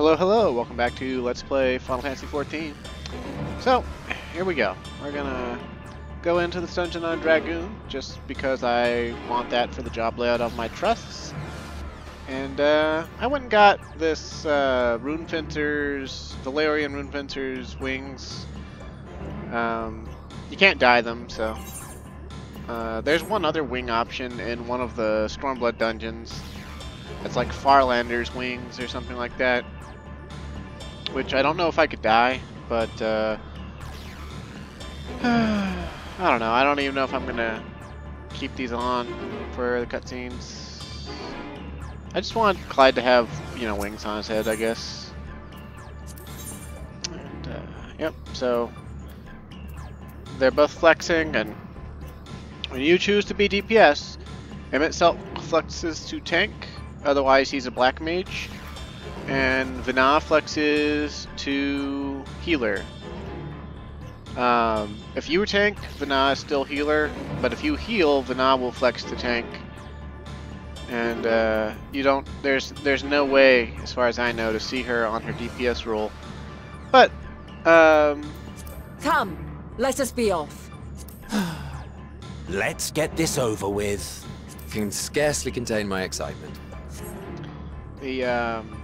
Hello, hello, welcome back to Let's Play Final Fantasy XIV. So, here we go. We're gonna go into the dungeon on Dragoon, just because I want that for the job layout of my trusts. And uh, I went and got this uh, Rune Fencer's, Valerian Rune Fencer's wings. Um, you can't dye them, so... Uh, there's one other wing option in one of the Stormblood dungeons. It's like Farlander's wings or something like that. Which I don't know if I could die, but uh, I don't know. I don't even know if I'm gonna keep these on for the cutscenes. I just want Clyde to have, you know, wings on his head, I guess. And, uh, yep, so they're both flexing, and when you choose to be DPS, Emet-Selch flexes to tank, otherwise he's a black mage. And Venat flexes to healer. Um, if you tank, Venat is still healer, but if you heal, Venat will flex to tank. And uh, you don't. There's there's no way, as far as I know, to see her on her DPS role. But um, Come, let us be off. Let's get this over with. Can scarcely contain my excitement. the um, pe- pe-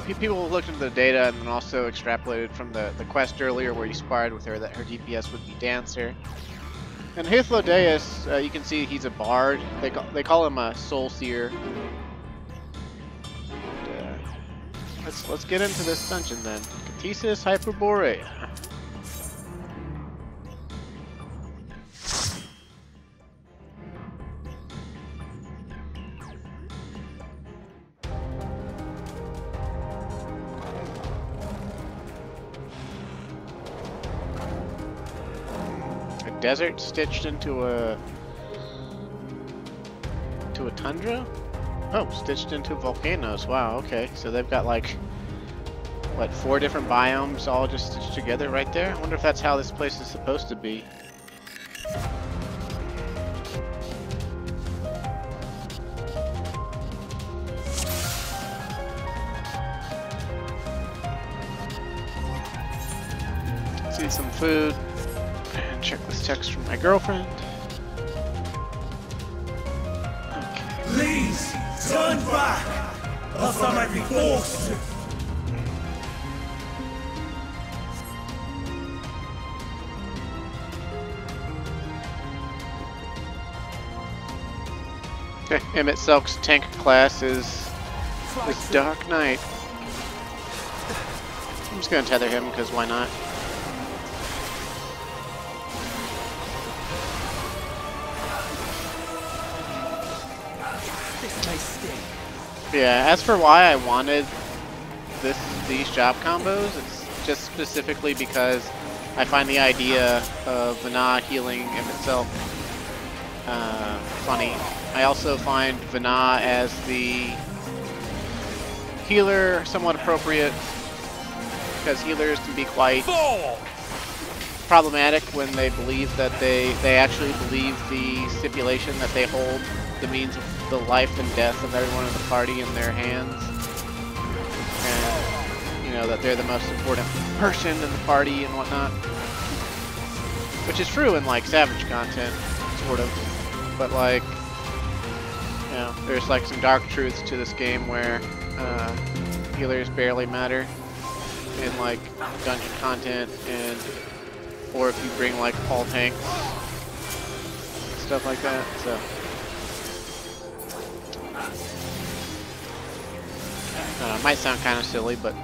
people looked into the data and then also extrapolated from the, the quest earlier where you sparred with her that her DPS would be Dancer. And Hythlodaeus, uh, you can see he's a bard. They call, they call him a soul seer. And, uh, let's let's get into this dungeon then. Ktisis Hyperboreia. Desert stitched into a to a tundra? Oh, stitched into volcanoes. Wow, okay. So they've got like what, four different biomes all just stitched together right there? I wonder if that's how this place is supposed to be. Some food. Check this text from my girlfriend. Okay. Please, turn back, else I might be forced to. Okay, Emet-Selch's tank class is is Dark Knight. I'm just gonna tether him because why not? Yeah, as for why I wanted this these job combos, it's just specifically because I find the idea of Venat healing in itself uh, funny. I also find Venat as the healer somewhat appropriate because healers can be quite problematic when they believe that they they actually believe the stipulation that they hold the means of the life and death of everyone in the party in their hands. And you know that they're the most important person in the party and whatnot. Which is true in like savage content sort of. But like you know there's like some dark truths to this game where uh, healers barely matter in like dungeon content and or if you bring like all tanks stuff like that so uh, might sound kind of silly but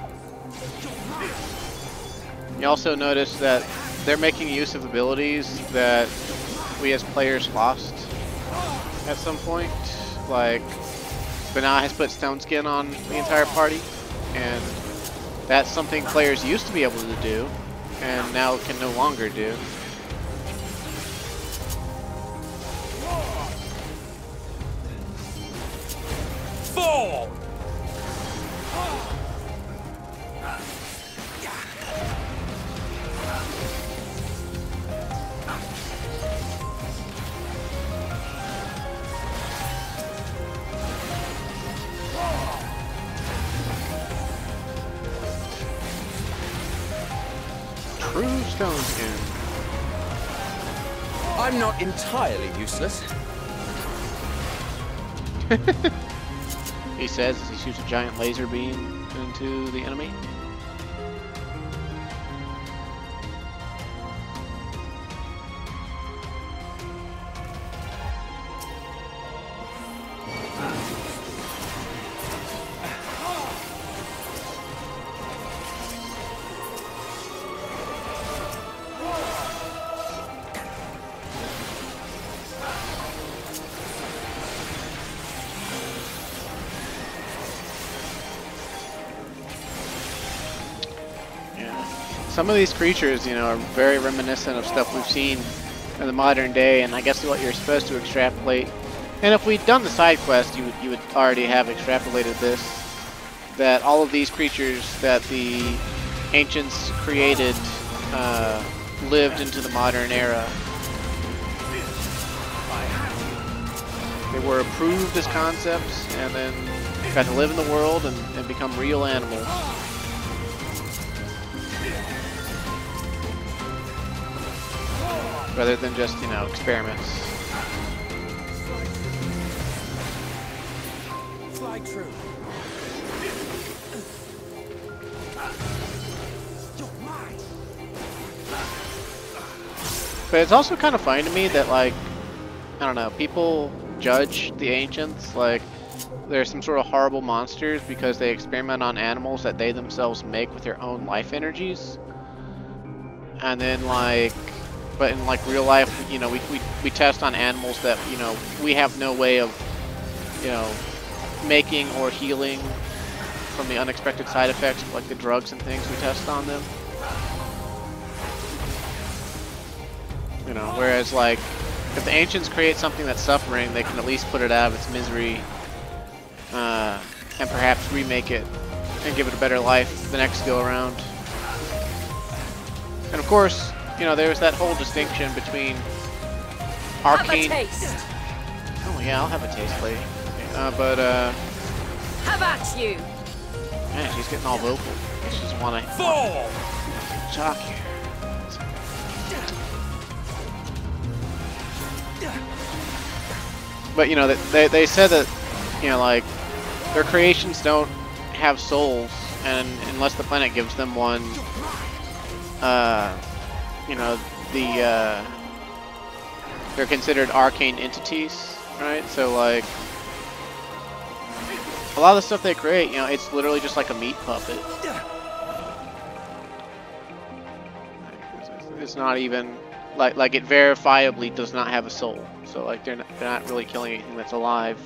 you also notice that they're making use of abilities that we as players lost at some point like Venat has put stone skin on the entire party and that's something players used to be able to do and now can no longer do. fall! I'm not entirely useless. He says as he shoots a giant laser beam into the enemy. Some of these creatures, you know, are very reminiscent of stuff we've seen in the modern day, and I guess what you're supposed to extrapolate. And if we'd done the side quest, you would, you would already have extrapolated this. That all of these creatures that the ancients created uh, lived into the modern era. They were approved as concepts, and then got to live in the world and, and become real animals. Rather than just, you know, experiments. Fly true. But it's also kind of funny to me that, like, I don't know, people judge the ancients like they're some sort of horrible monsters because they experiment on animals that they themselves make with their own life energies. And then, like, but in like real life, you know, we, we, we test on animals that, you know, we have no way of, you know, making or healing from the unexpected side effects, like the drugs and things we test on them. You know, whereas like, if the ancients create something that's suffering, they can at least put it out of its misery, uh, and perhaps remake it and give it a better life the next go around. And of course, you know, there's that whole distinction between Have a arcane. taste. Oh yeah, I'll have a taste, lady. Uh, but uh, How about you. man, she's getting all vocal. She just want to Fall! talk here. But you know, they, they they said that you know, like their creations don't have souls, and unless the planet gives them one, uh, you know, the uh, they're considered arcane entities, right? So like a lot of the stuff they create, you know, it's literally just like a meat puppet. It's not even like like it verifiably does not have a soul. So like they're not, they're not really killing anything that's alive.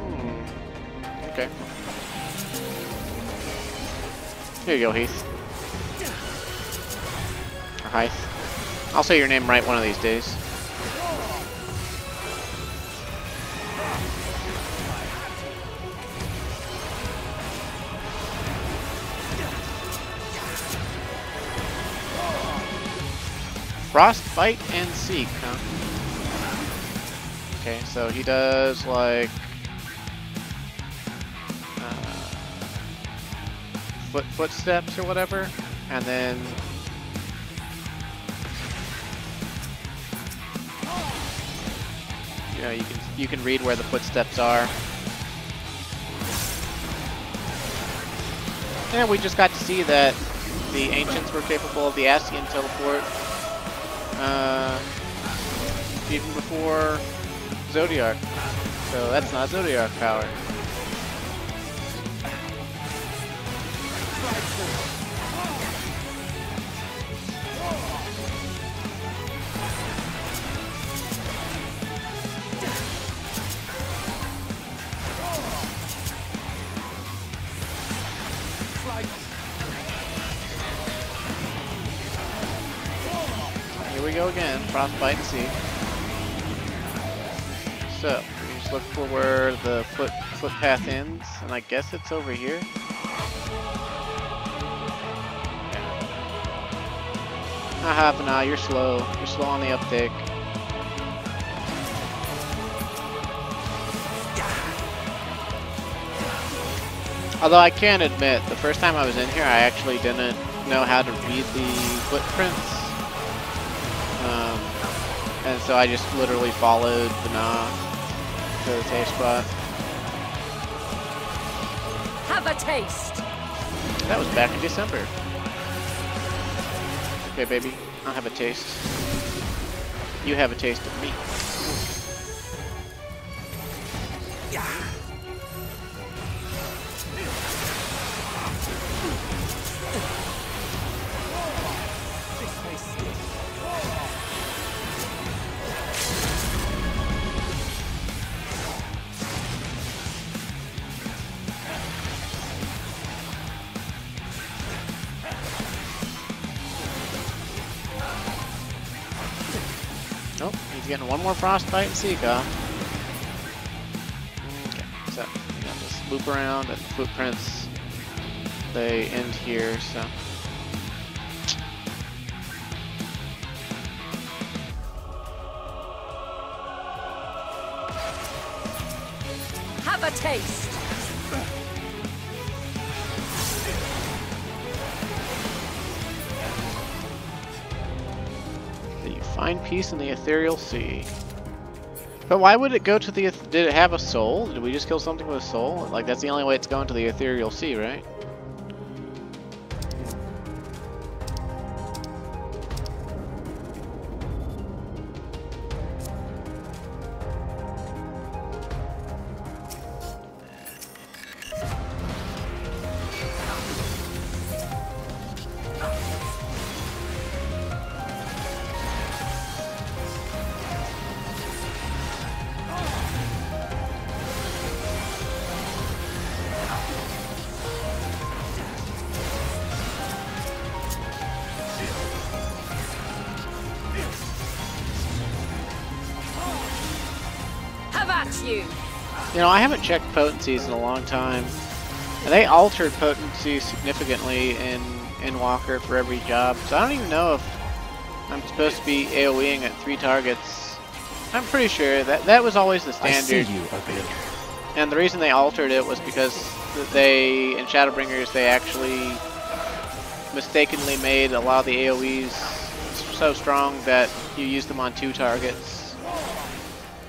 Hmm. Okay. Here you go, Heath. Or Heath. I'll say your name right one of these days. Frostbite and Seek, huh? Okay, so he does like foot footsteps or whatever, and then you know you can you can read where the footsteps are. And we just got to see that the ancients were capable of the Ascian teleport uh, even before Zodiark. So that's not Zodiark power. Here we go again, Frostbite and Seek. So, we just look for where the foot footpath ends, and I guess it's over here. Haha, but nah, you're slow. You're slow on the uptick. Although I can admit, the first time I was in here, I actually didn't know how to read the footprints. Um, and so I just literally followed the knob to the taste spot. Have a taste. That was back in December. Okay, baby, I'll have a taste. You have a taste of me. Getting one more frostbite and Seekoff. Okay, so we got this loop around and the footprints. They end here, so. Have a taste. Peace in the ethereal sea. But why would it go to the? Did it have a soul? Did we just kill something with a soul? Like that's the only way it's going to the ethereal sea, right? Potencies in a long time, and they altered potency significantly in in Walker for every job. So I don't even know if I'm supposed to be AOEing at three targets. I'm pretty sure that that was always the I see standard. you, Oblivion. And the reason they altered it was because they, in Shadowbringers, they actually mistakenly made a lot of the AoEs so strong that you use them on two targets,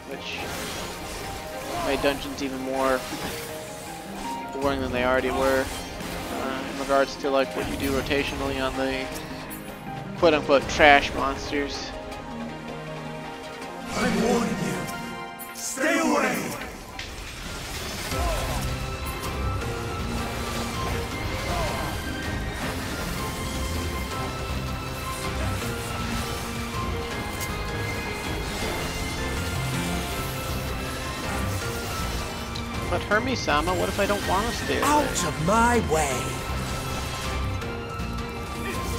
which dungeons even more boring than they already were uh, in regards to like what you do rotationally on the quote-unquote trash monsters. I'm you. Stay away! But Hermes-sama, what if I don't want to stay there? Out of my way!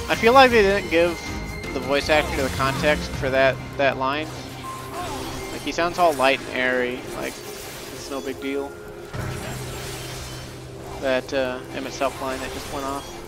I feel like they didn't give the voice actor the context for that that line. Like he sounds all light and airy, like it's no big deal. That uh, Emet-Selch line that just went off.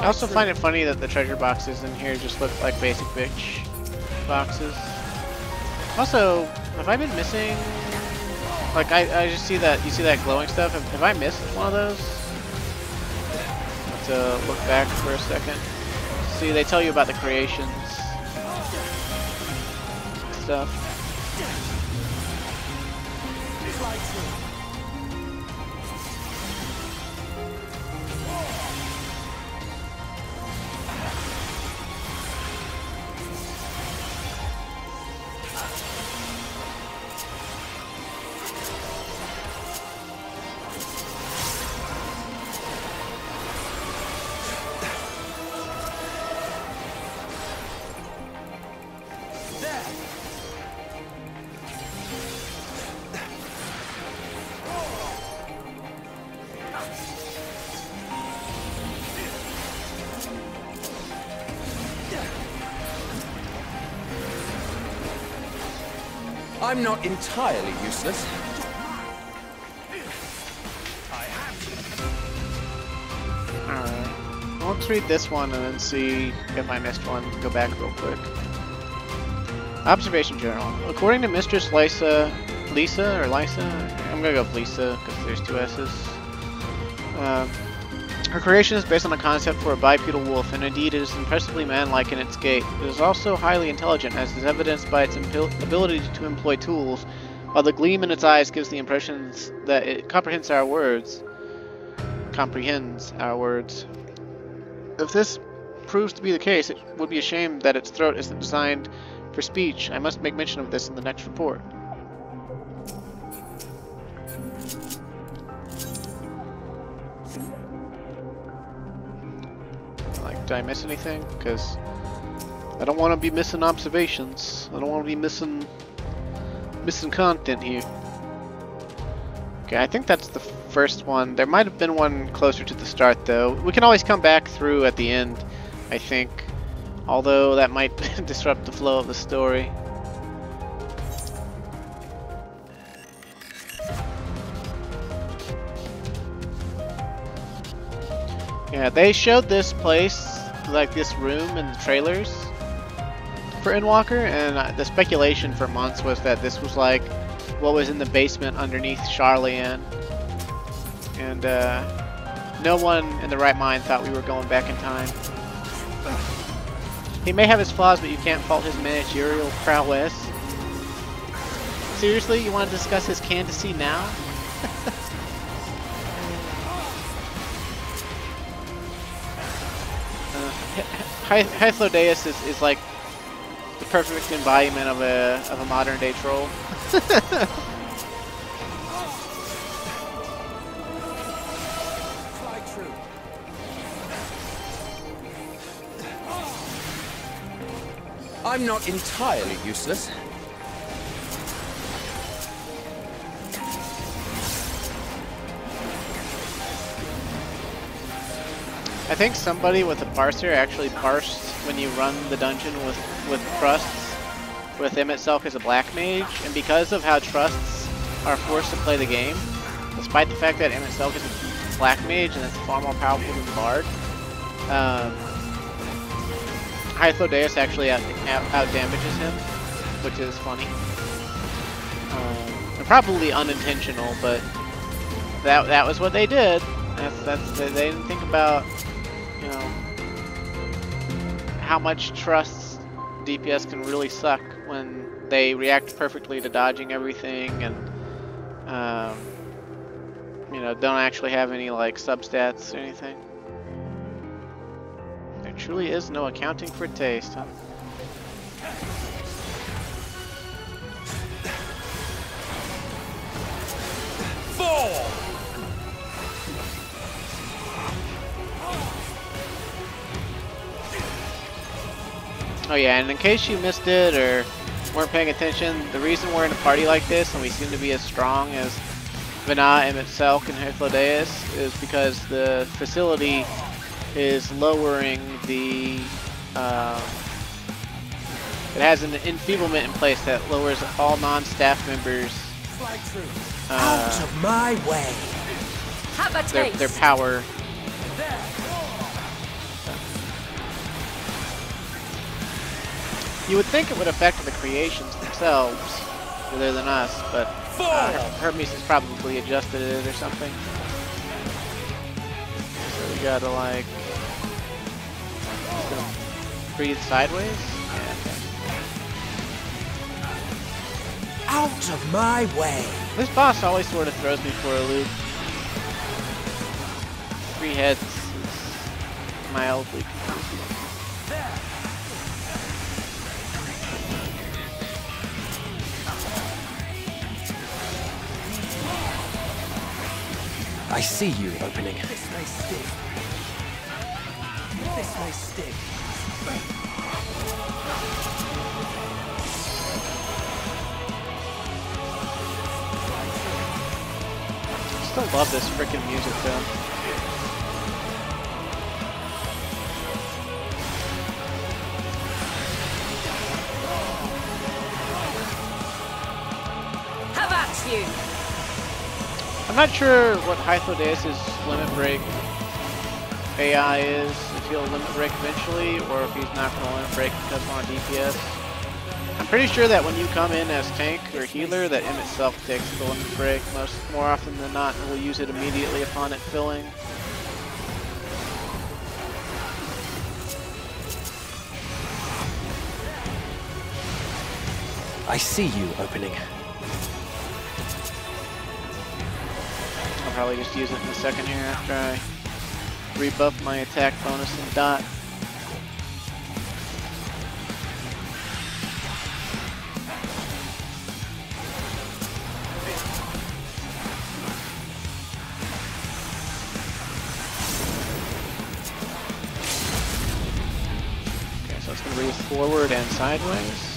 I also find it funny that the treasure boxes in here just look like basic bitch boxes. Also, have I been missing? Like, I, I just see that, you see that glowing stuff? Have, have I missed one of those? Let's uh, look back for a second. See, they tell you about the creations. Stuff. Not entirely useless. Let's read this one and then see if I missed one. Go back real quick. Observation Journal. According to Mistress Lisa, Lisa or Lisa? I'm gonna go with Lisa because there's two S's. Um, her creation is based on the concept for a bipedal wolf, and indeed it is impressively man-like in its gait. It is also highly intelligent, as is evidenced by its ability to employ tools, while the gleam in its eyes gives the impression that it comprehends our words. Comprehends our words. If this proves to be the case, it would be a shame that its throat isn't designed for speech. I must make mention of this in the next report. Did I miss anything? Because I don't want to be missing observations. I don't want to be missing missing content here. Okay, I think that's the first one. There might have been one closer to the start, though. We can always come back through at the end, I think. Although that might disrupt the flow of the story. Yeah, they showed this place, like this room and the trailers for Endwalker, and the speculation for months was that this was like what was in the basement underneath Sharlayan. And uh, no one in the right mind thought we were going back in time. He may have his flaws, but you can't fault his managerial prowess. Seriously, you want to discuss his candidacy now? Hythlodaeus is, is like the perfect embodiment of a of a modern day troll. I'm not entirely useless. I think somebody with a parser actually parsed when you run the dungeon with, with trusts, with Emet-Selch as a black mage, and because of how trusts are forced to play the game, despite the fact that Emet-Selch is a black mage and it's far more powerful than Bard, um, actually out, out, out damages him, which is funny. Um, probably unintentional, but that that was what they did. That's that's they didn't think about know how much trust DPS can really suck when they react perfectly to dodging everything and um, you know don't actually have any like substats or anything. There truly is no accounting for taste, huh? Four! Oh yeah, and in case you missed it or weren't paying attention, the reason we're in a party like this and we seem to be as strong as Venat, Emmett Selk, and Hythlodaeus is because the facility is lowering the... Um, it has an enfeeblement in place that lowers all non-staff members Out uh, of my way! Have a their, taste. their power. You would think it would affect the creations themselves rather than us, but uh, Hermes has probably adjusted it or something. So we gotta like breathe sideways. Yeah, okay. Out of my way! This boss always sort of throws me for a loop. Three heads is mildly confusing. I see you opening. This may stick. This may stick. Still love this freaking music though. Not sure what Hythlodaeus' limit break AI is, if he'll limit break eventually, or if he's not going to limit break because we're on DPS. I'm pretty sure that when you come in as tank or healer, that Emet-Selch takes the limit break most more often than not, and will use it immediately upon it filling. I see you opening. Probably just use it in a second here after I rebuff my attack bonus and dot. Okay, so it's going to breathe forward and sideways.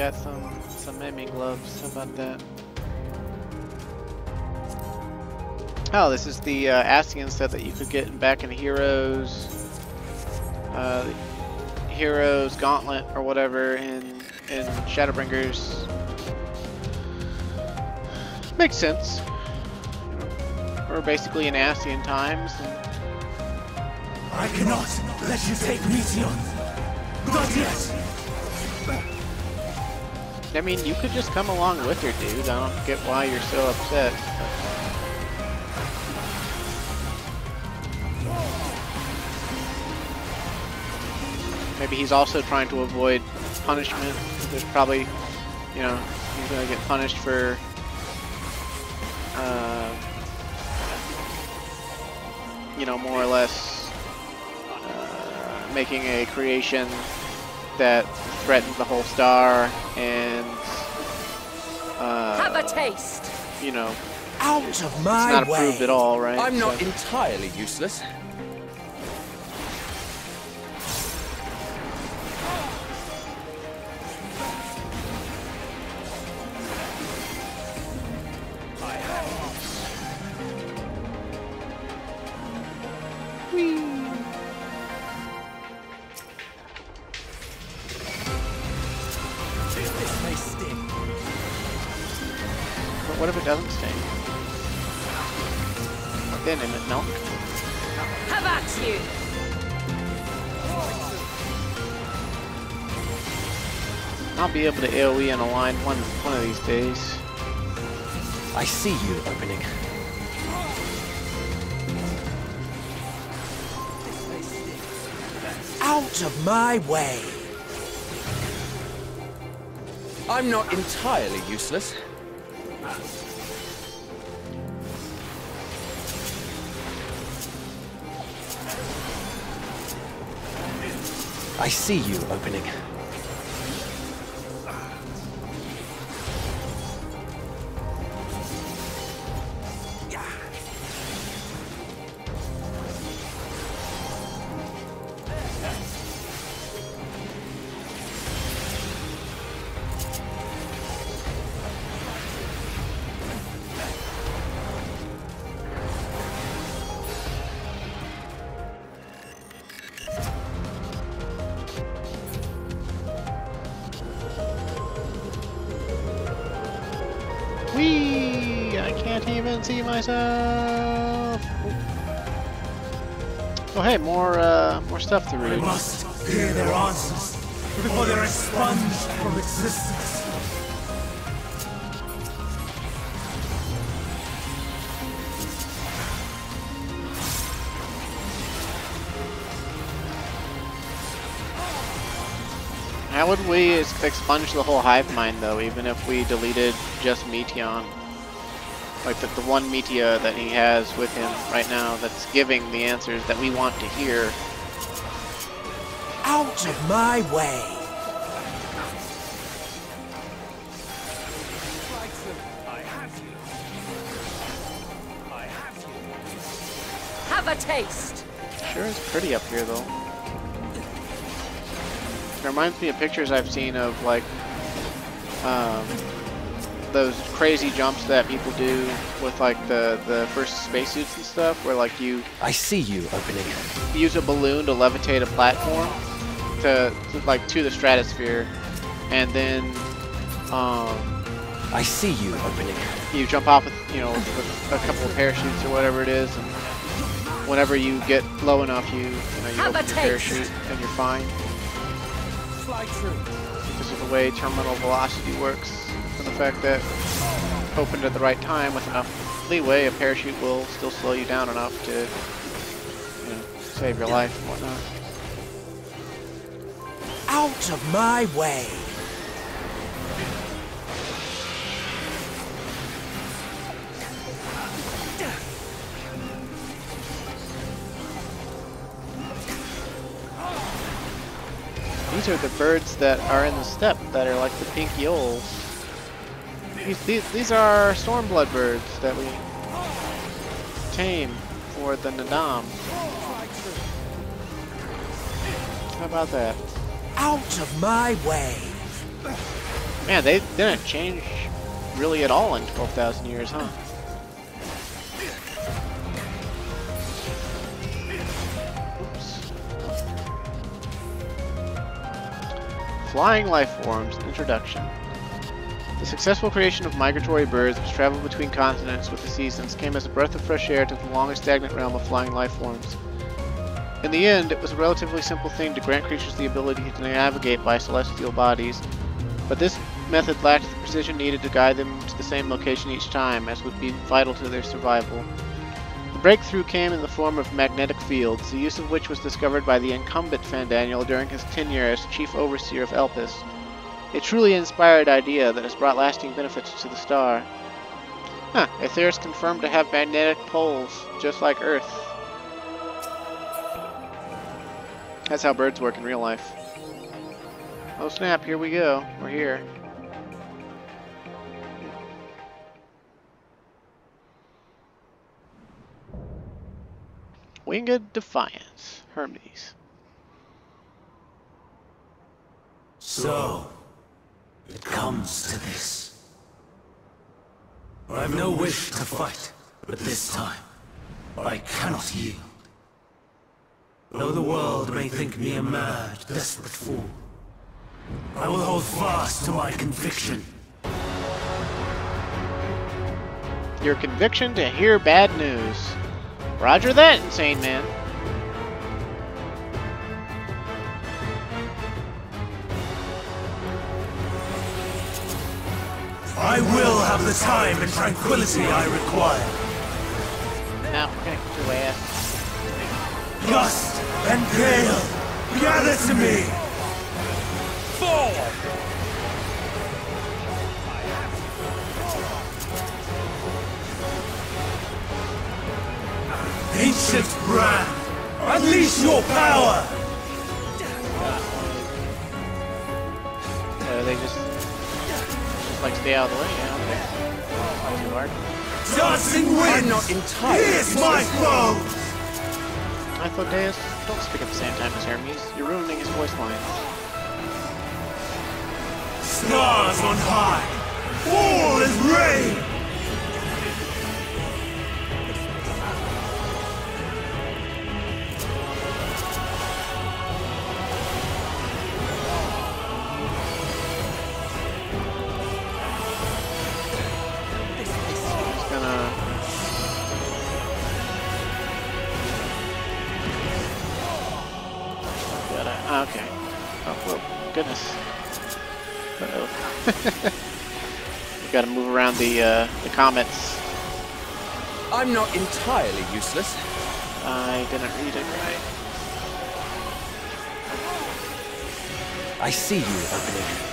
Got some some Mimi gloves. How about that? Oh, this is the uh, Ascian set that you could get back in Heroes, uh, Heroes Gauntlet or whatever in in Shadowbringers. Makes sense. We're basically in Ascian times. I cannot let you take Meteion. Not yet. I mean, you could just come along with her, dude. I don't get why you're so upset. Maybe he's also trying to avoid punishment. There's probably, you know, he's gonna get punished for, uh, you know, more or less uh, making a creation that threatens the whole star and a taste. you know Out of it's my not way. approved at all, right? I'm not So- entirely useless. I'll be able to AoE and align one one of these days. I see you opening. Out of my way. I'm not entirely useless. I see you opening. Whee! I can't even see myself. Oh hey, more uh, more stuff to read. must hear their answers before they're expunged from existence. How would we expunge the whole hive mind though, even if we deleted just Meteion? Like the, the one Metea that he has with him right now that's giving the answers that we want to hear. Out of my way. Have a taste. Sure is pretty up here though. It reminds me of pictures I've seen of like um, those crazy jumps that people do with like the the first spacesuits and stuff, where like you I see you opening. use a balloon to levitate a platform to, to like to the stratosphere, and then um, I see you opening. you jump off with you know with a couple of parachutes or whatever it is, and whenever you get low enough, you you know you Have open a your parachute and you're fine. This is the way terminal velocity works, and the fact that opened at the right time with enough leeway, a parachute will still slow you down enough to you know save your life and whatnot. Out of my way! These are the birds that are in the steppe that are like the pink yols. These, these, these are stormblood birds that we tame for the Naadam. How about that? Out of my way! Man, they didn't change really at all in 12,000 years, huh? Flying life forms, introduction. The successful creation of migratory birds which travel between continents with the seasons came as a breath of fresh air to the long and stagnant realm of flying life forms. In the end, it was a relatively simple thing to grant creatures the ability to navigate by celestial bodies, but this method lacked the precision needed to guide them to the same location each time, as would be vital to their survival. Breakthrough came in the form of magnetic fields, the use of which was discovered by the incumbent Fandaniel during his tenure as chief overseer of Elpis. A truly inspired idea that has brought lasting benefits to the star. Huh, Etheirys confirmed to have magnetic poles, just like Earth. That's how birds work in real life. Oh snap, here we go. We're here. Winged Defiance, Hermes. So, it comes to this. I've no wish to fight, but this time, I cannot yield. Though the world may think me a mad, desperate fool, I will hold fast to my conviction. Your conviction to hear bad news. Roger that, insane man. I will have the time and tranquility I require. Now we're gonna kick your ass. Gust and gale, gather to me! Four. Ancient brand, unleash your power! Uh, they just, just like stay out of the way. Yeah, okay. Not too hard. Dancing winds! I'm not entirely Here's my foe! Hythlodaeus, don't speak at the same time as Hermes. You're ruining his voice lines. Stars on high! All is rain! The, uh, the comets. I'm not entirely useless. I didn't read it right. I see you opening.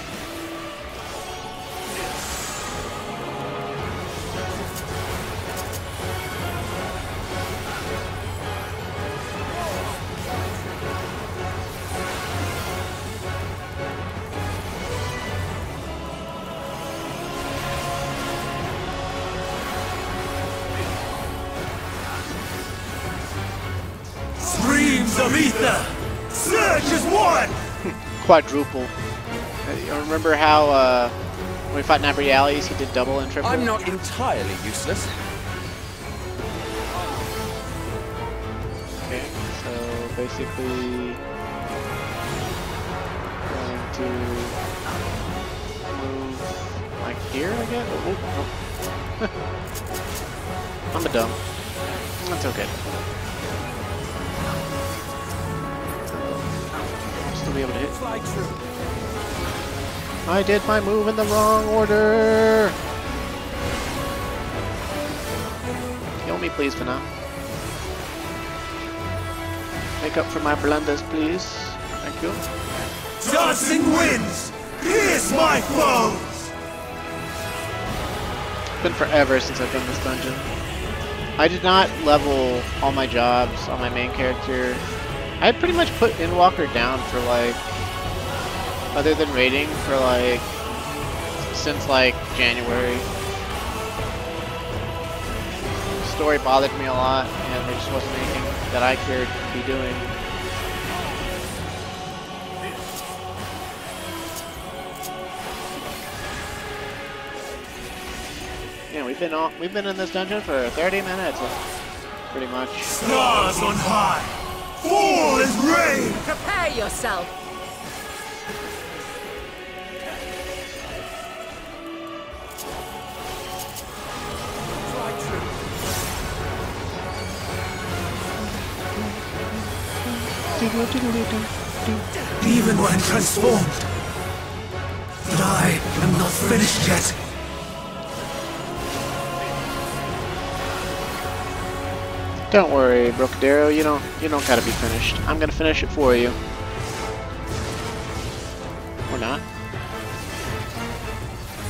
Quadruple. You remember how uh, when we fought Nabriales, he did double and triple? I'm not entirely useless. Okay, so basically going to move like here, I guess. Oh, Fly true. I did my move in the wrong order. Kill me, please, for now. Make up for my blunders, please. Thank you. Dancing winds! Here's my foes! It's been forever since I've done this dungeon. I did not level all my jobs on my main character. I had pretty much put Endwalker down for like, other than raiding, for like, since like January. The story bothered me a lot, and there just wasn't anything that I cared to be doing. Yeah, we've been on, we've been in this dungeon for 30 minutes, pretty much. Stars on high! Fall is rain! Prepare yourself. Even when transformed. But I am not finished yet. Don't worry, Brocadero, you don't you don't gotta be finished. I'm gonna finish it for you. Or not.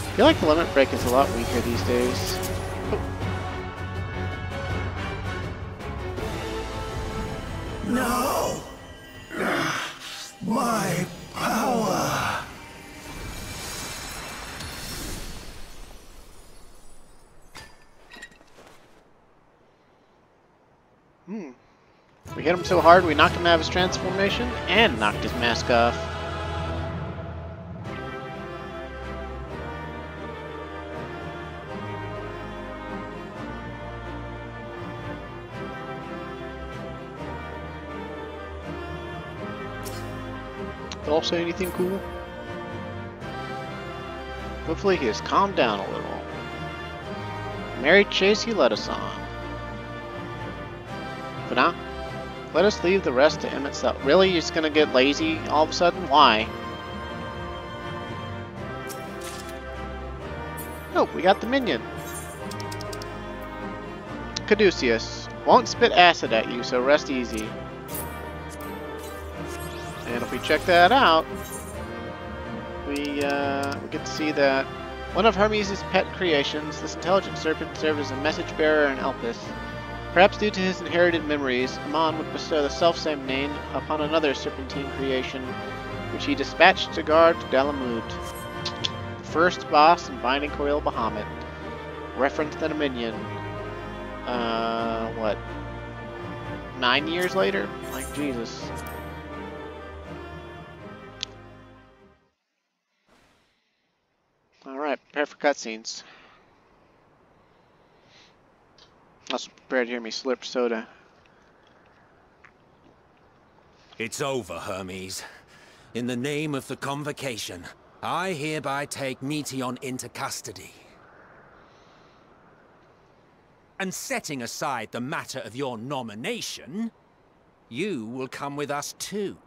I feel like the limit break is a lot weaker these days. No! My power! Hmm. We hit him so hard we knocked him out of his transformation and knocked his mask off. Say anything cool? Hopefully he has calmed down a little. merry Chase he led us on. For now, let us leave the rest to Emet-Selch. Really? You're just gonna get lazy all of a sudden? Why? Oh, we got the minion. Caduceus. Won't spit acid at you, so rest easy. We check that out, we, uh, get to see that one of Hermes' pet creations, this intelligent serpent, served as a message bearer in Elpis. Perhaps due to his inherited memories, Amon would bestow the selfsame name upon another serpentine creation, which he dispatched to guard Dalamud. First boss in Binding Coil Bahamut. Referenced in a minion. Uh, what? Nine years later? Like, Jesus. For cutscenes. Also prepare to hear me slurp soda. It's over, Hermes. In the name of the Convocation, I hereby take Meteion into custody. And setting aside the matter of your nomination, you will come with us too.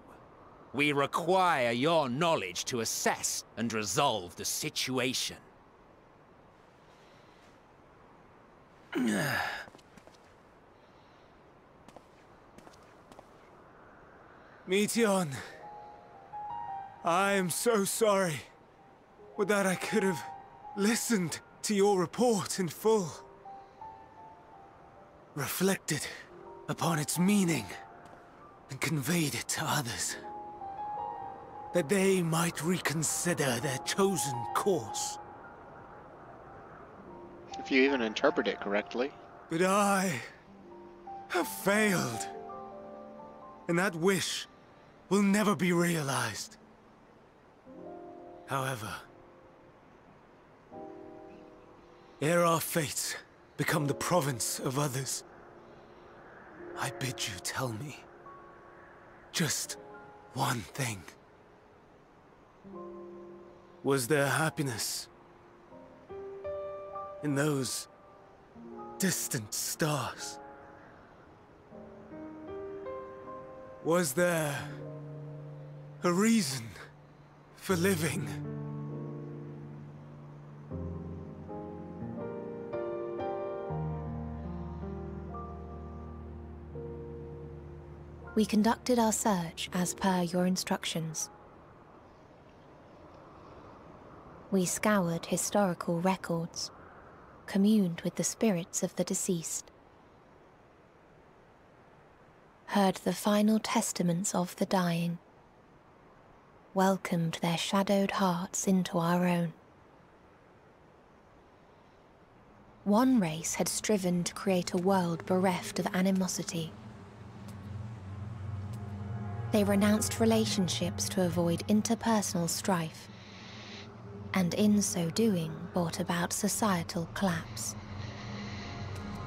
We require your knowledge to assess and resolve the situation. Meteion. I am so sorry. That I could have listened to your report in full. Reflected upon its meaning and conveyed it to others. That they might reconsider their chosen course. If you even interpret it correctly. But I have failed. And that wish will never be realized. However, ere our fates become the province of others, I bid you tell me just one thing. Was there happiness in those distant stars? Was there a reason for living? We conducted our search as per your instructions. We scoured historical records, communed with the spirits of the deceased, heard the final testaments of the dying, welcomed their shadowed hearts into our own. One race had striven to create a world bereft of animosity. They renounced relationships to avoid interpersonal strife, and in so doing brought about societal collapse.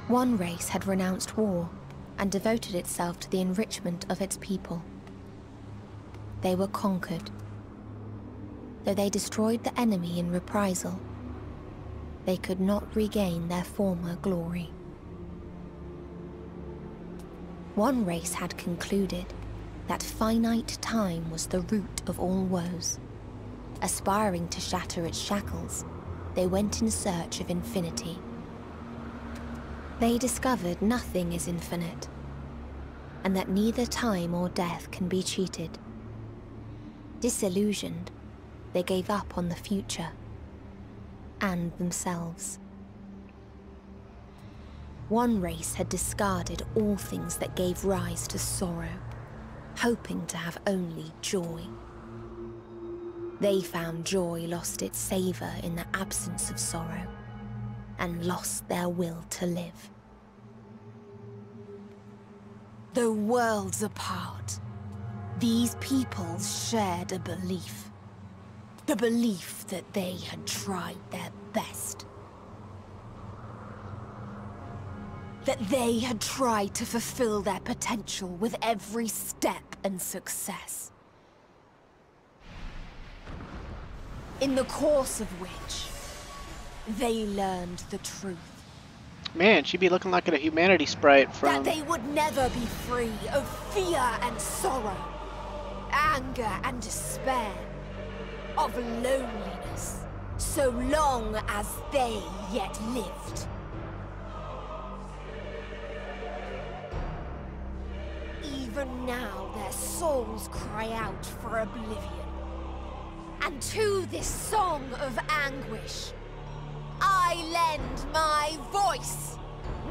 One race had renounced war and devoted itself to the enrichment of its people. They were conquered. Though they destroyed the enemy in reprisal, they could not regain their former glory. One race had concluded that finite time was the root of all woes. Aspiring to shatter its shackles, they went in search of infinity. They discovered nothing is infinite, and that neither time or death can be cheated. Disillusioned, they gave up on the future and themselves. One race had discarded all things that gave rise to sorrow hoping to have only joy. They found joy lost its savour in the absence of sorrow, and lost their will to live. Though worlds apart, these peoples shared a belief. The belief that they had tried their best. that they had tried to fulfill their potential with every step and success. In the course of which, they learned the truth. Man, she'd be looking like a humanity sprite from... That they would never be free of fear and sorrow, anger and despair, of loneliness, so long as they yet lived. Even now their souls cry out for oblivion. And to this song of anguish, I lend my voice.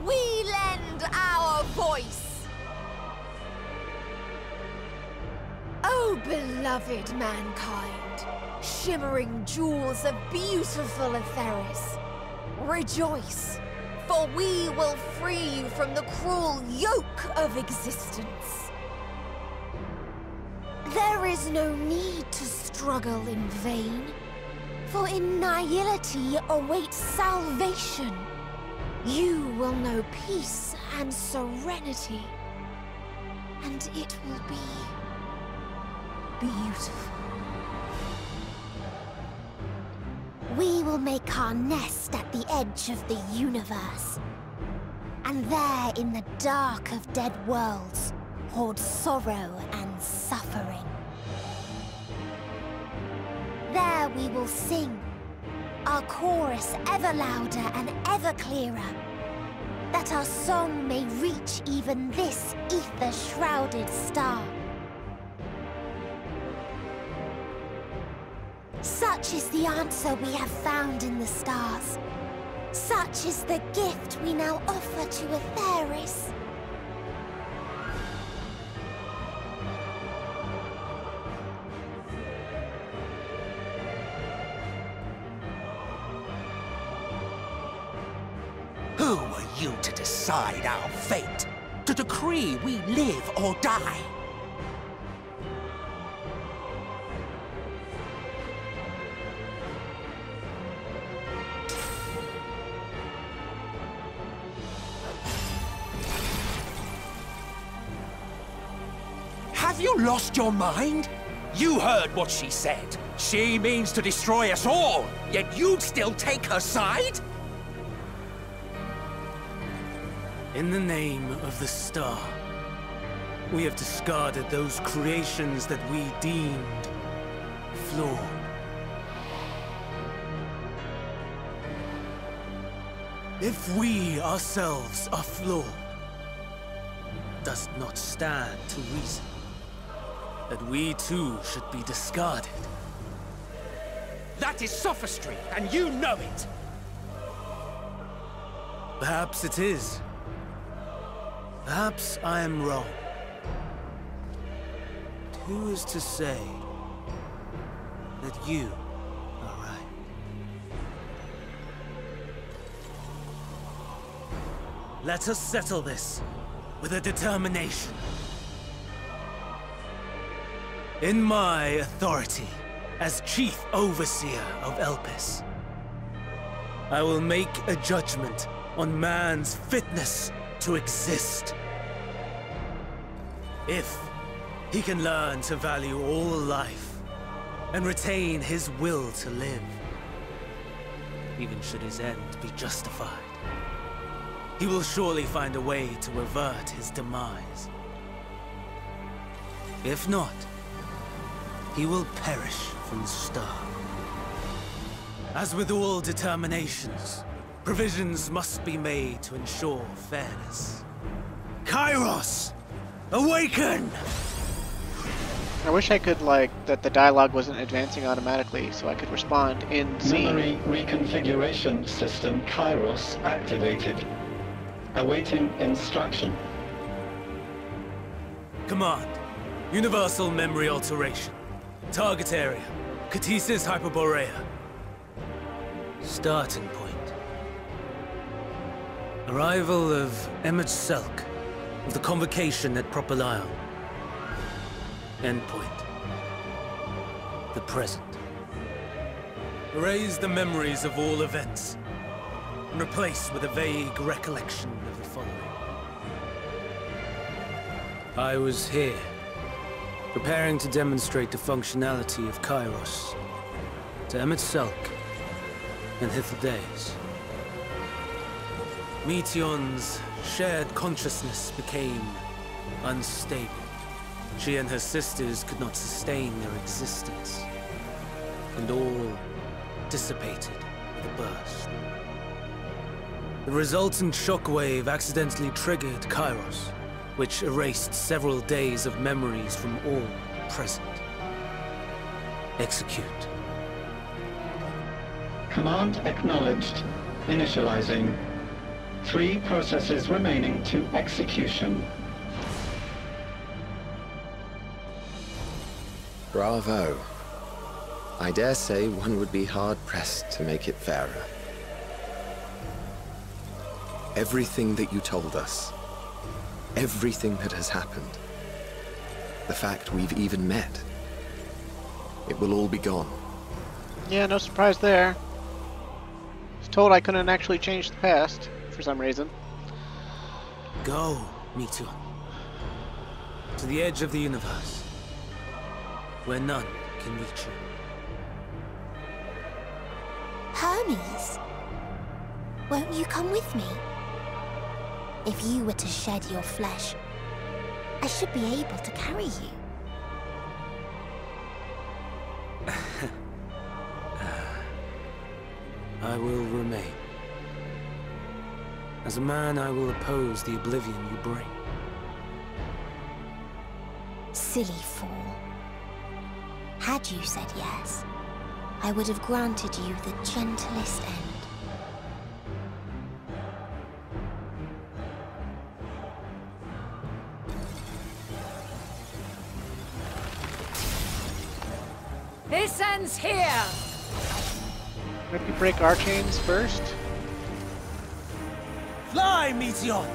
We lend our voice. Oh, beloved mankind, shimmering jewels of beautiful Etheirys, rejoice, for we will free you from the cruel yoke of existence. There is no need to struggle in vain, for in nihility awaits salvation. You will know peace and serenity, and it will be beautiful. We will make our nest at the edge of the universe. And there in the dark of dead worlds, hoard sorrow and suffering. There we will sing, our chorus ever louder and ever clearer, that our song may reach even this ether-shrouded star. Such is the answer we have found in the stars. Such is the gift we now offer to Etheirys. you to decide our fate, to decree we live or die. Have you lost your mind? You heard what she said. She means to destroy us all, yet you'd still take her side? In the name of the Star, we have discarded those creations that we deemed flawed. If we ourselves are flawed, does not stand to reason that we too should be discarded. That is sophistry, and you know it! Perhaps it is. Perhaps I am wrong. Who is to say that you are right? Let us settle this with a determination. In my authority as Chief Overseer of Elpis, I will make a judgment on man's fitness to exist. If he can learn to value all life and retain his will to live, even should his end be justified, he will surely find a way to avert his demise. If not, he will perish from the start. As with all determinations, provisions must be made to ensure fairness. Kairos! Awaken! I wish I could, like, that the dialogue wasn't advancing automatically so I could respond in scene. Memory reconfiguration system Kairos activated. Awaiting instruction. Command. Universal memory alteration. Target area. Ktisis Hyperboreia. Starting point. Arrival of Emet-Selch of the convocation at Propylion. Endpoint. The present. Erase the memories of all events and replace with a vague recollection of the following. I was here, preparing to demonstrate the functionality of Kairos to Emet-Selch and Hythlodaeus. Meteion's shared consciousness became unstable. She and her sisters could not sustain their existence, and all dissipated a burst. The resultant shockwave accidentally triggered Kairos, which erased several days of memories from all present. Execute. Command acknowledged. Initializing. Three processes remaining to execution. Bravo. I dare say one would be hard-pressed to make it fairer. Everything that you told us, everything that has happened, the fact we've even met, it will all be gone. Yeah, no surprise there. I Was told I couldn't actually change the past for some reason. Go, Meteion. To the edge of the universe, where none can reach you. Hermes! Won't you come with me? If you were to shed your flesh, I should be able to carry you. Uh, I will remain. As a man, I will oppose the oblivion you bring. Silly fool. Had you said yes, I would have granted you the gentlest end. This ends here! Maybe break our chains first? Fly, Meteion!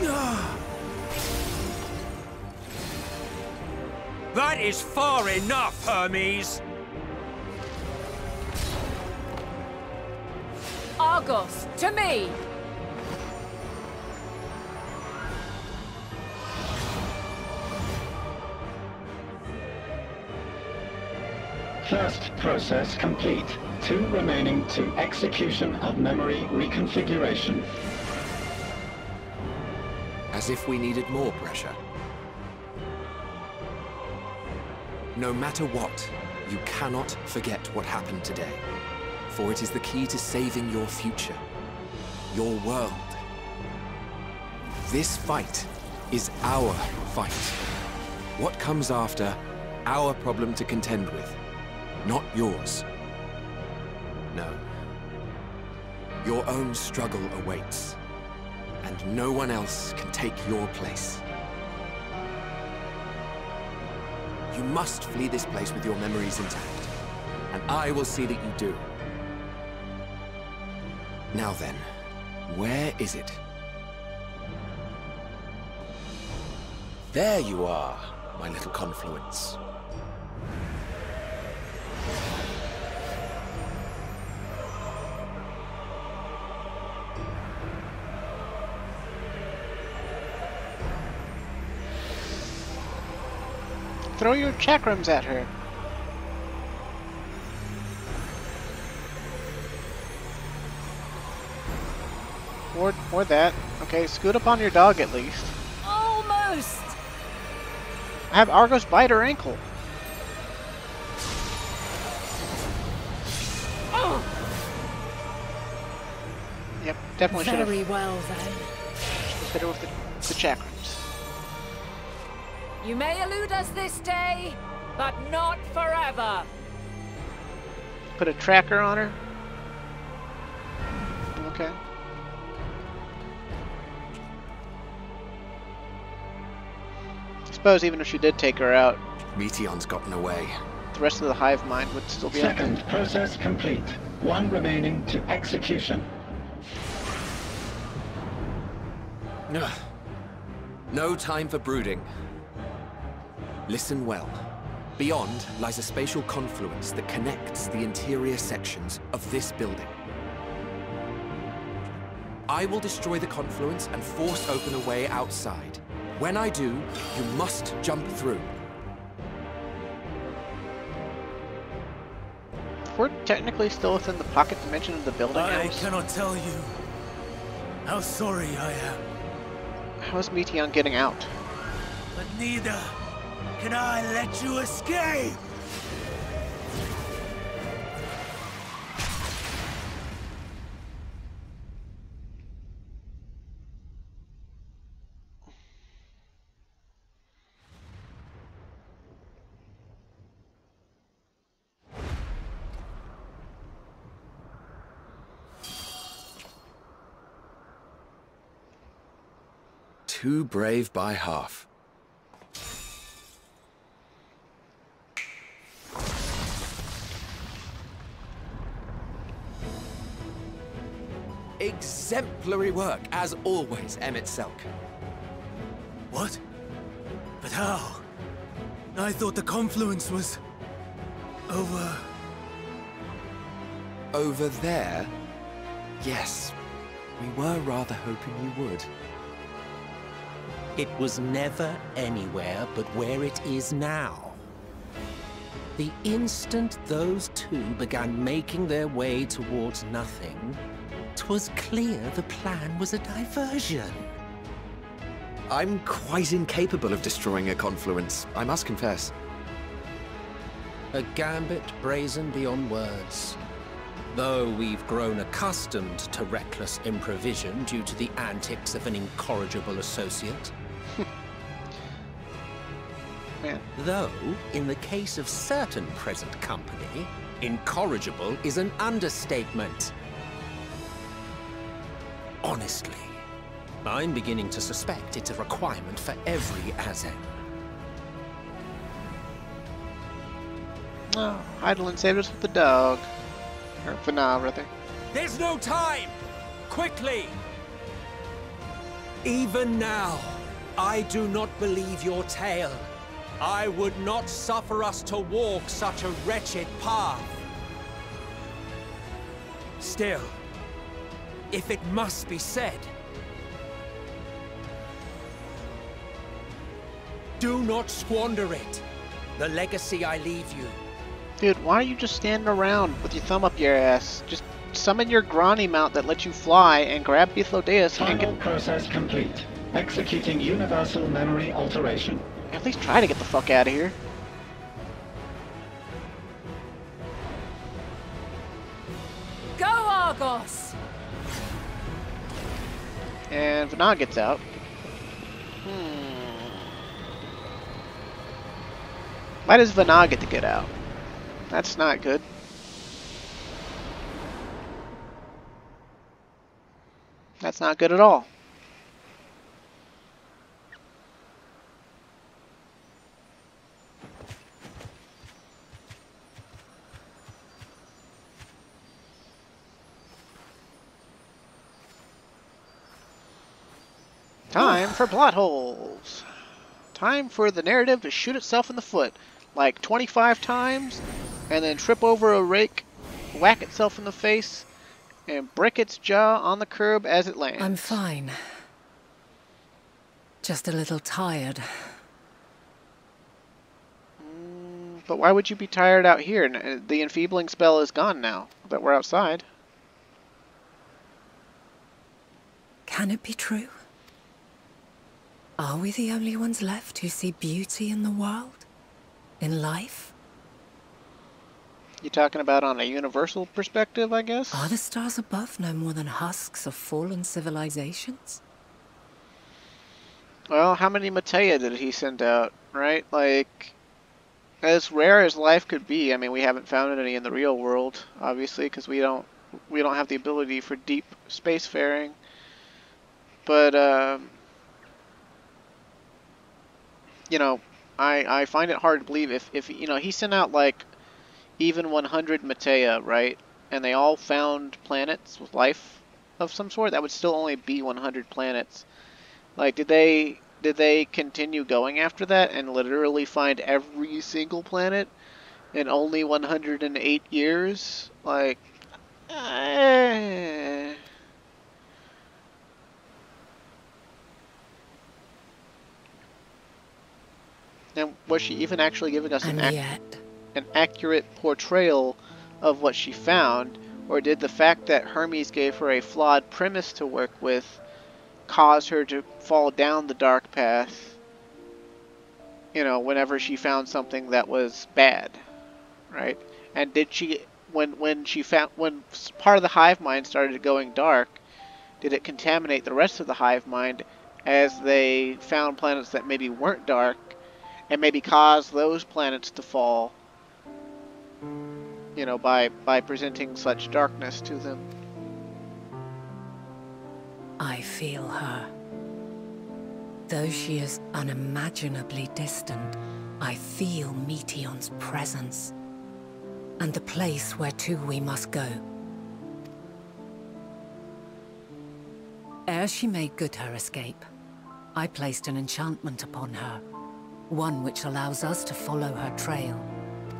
That is far enough, Hermes! Argos, to me! First process complete. Two remaining to execution of memory reconfiguration. As if we needed more pressure. No matter what, you cannot forget what happened today. For it is the key to saving your future. Your world. This fight is our fight. What comes after, our problem to contend with, not yours. No. Your own struggle awaits, and no one else can take your place. You must flee this place with your memories intact, and I will see that you do. Now then, where is it? There you are, my little confluence. Throw your chakrams at her. Or, or that. Okay, scoot up on your dog at least. Almost! I have Argos bite her ankle. Oh, Yep, definitely should have very well then. hit her with the. You may elude us this day, but not forever. Put a tracker on her. Okay. I Suppose even if she did take her out, Meteion's gotten away. the rest of the hive mind would still be out there. Second process complete. One remaining to execution. Ugh. No time for brooding. Listen well. Beyond lies a spatial confluence that connects the interior sections of this building. I will destroy the confluence and force open a way outside. When I do, you must jump through. We're technically still within the pocket dimension of the building I house. cannot tell you how sorry I am, How is Meteion getting out? but neither can I let you escape! Too brave by half. Exemplary work, as always, Emet-Selch. What? But how? I thought the confluence was... over... Over there? Yes. We were rather hoping you would. It was never anywhere but where it is now. The instant those two began making their way towards nothing, 'twas clear the plan was a diversion. I'm quite incapable of destroying a confluence, I must confess. A gambit brazen beyond words. Though we've grown accustomed to reckless improvision due to the antics of an incorrigible associate. Man, Though, in the case of certain present company, incorrigible is an understatement. Honestly, I'm beginning to suspect it's a requirement for every Azem. oh, Hydaelyn saved us with the dog. Or now, rather. There's no time! Quickly! Even now, I do not believe your tale. I would not suffer us to walk such a wretched path. Still, if it must be said, do not squander it. The legacy I leave you. Dude, why are you just standing around with your thumb up your ass? Just summon your Grani mount that lets you fly and grab Hythlodaeus and Final get, process complete. Executing universal memory alteration. at least try to get the fuck out of here. Go, Argos! And Venat gets out. Hmm. Why does Venat get to get out? That's not good. That's not good at all. Time for plot holes. Time for the narrative to shoot itself in the foot like 25 times and then trip over a rake, whack itself in the face, and break its jaw on the curb as it lands. I'm fine. Just a little tired. Mm, but why would you be tired out here? Uh, the enfeebling spell is gone now that we're outside. Can it be true? Are we the only ones left who see beauty in the world? In life? You're talking about on a universal perspective, I guess? Are the stars above no more than husks of fallen civilizations? Well, how many Matea did he send out, right? Like, as rare as life could be. I mean, we haven't found any in the real world, obviously, because we don't we don't have the ability for deep spacefaring. But um, you know, I I find it hard to believe if if you know he sent out like even 100 Matea, right? And they all found planets with life of some sort. That would still only be 100 planets. Like, did they did they continue going after that and literally find every single planet in only 108 years? Like, eh. And was she even actually giving us an, ac- an accurate portrayal of what she found, or did the fact that Hermes gave her a flawed premise to work with cause her to fall down the dark path, you know, whenever she found something that was bad, right? And did she, when when she found when part of the hive mind started going dark, did it contaminate the rest of the hive mind as they found planets that maybe weren't dark, and maybe cause those planets to fall? You know, by by presenting such darkness to them. I feel her. Though she is unimaginably distant, I feel Meteion's presence. And the place where to we must go. Ere she made good her escape, I placed an enchantment upon her. One which allows us to follow her trail.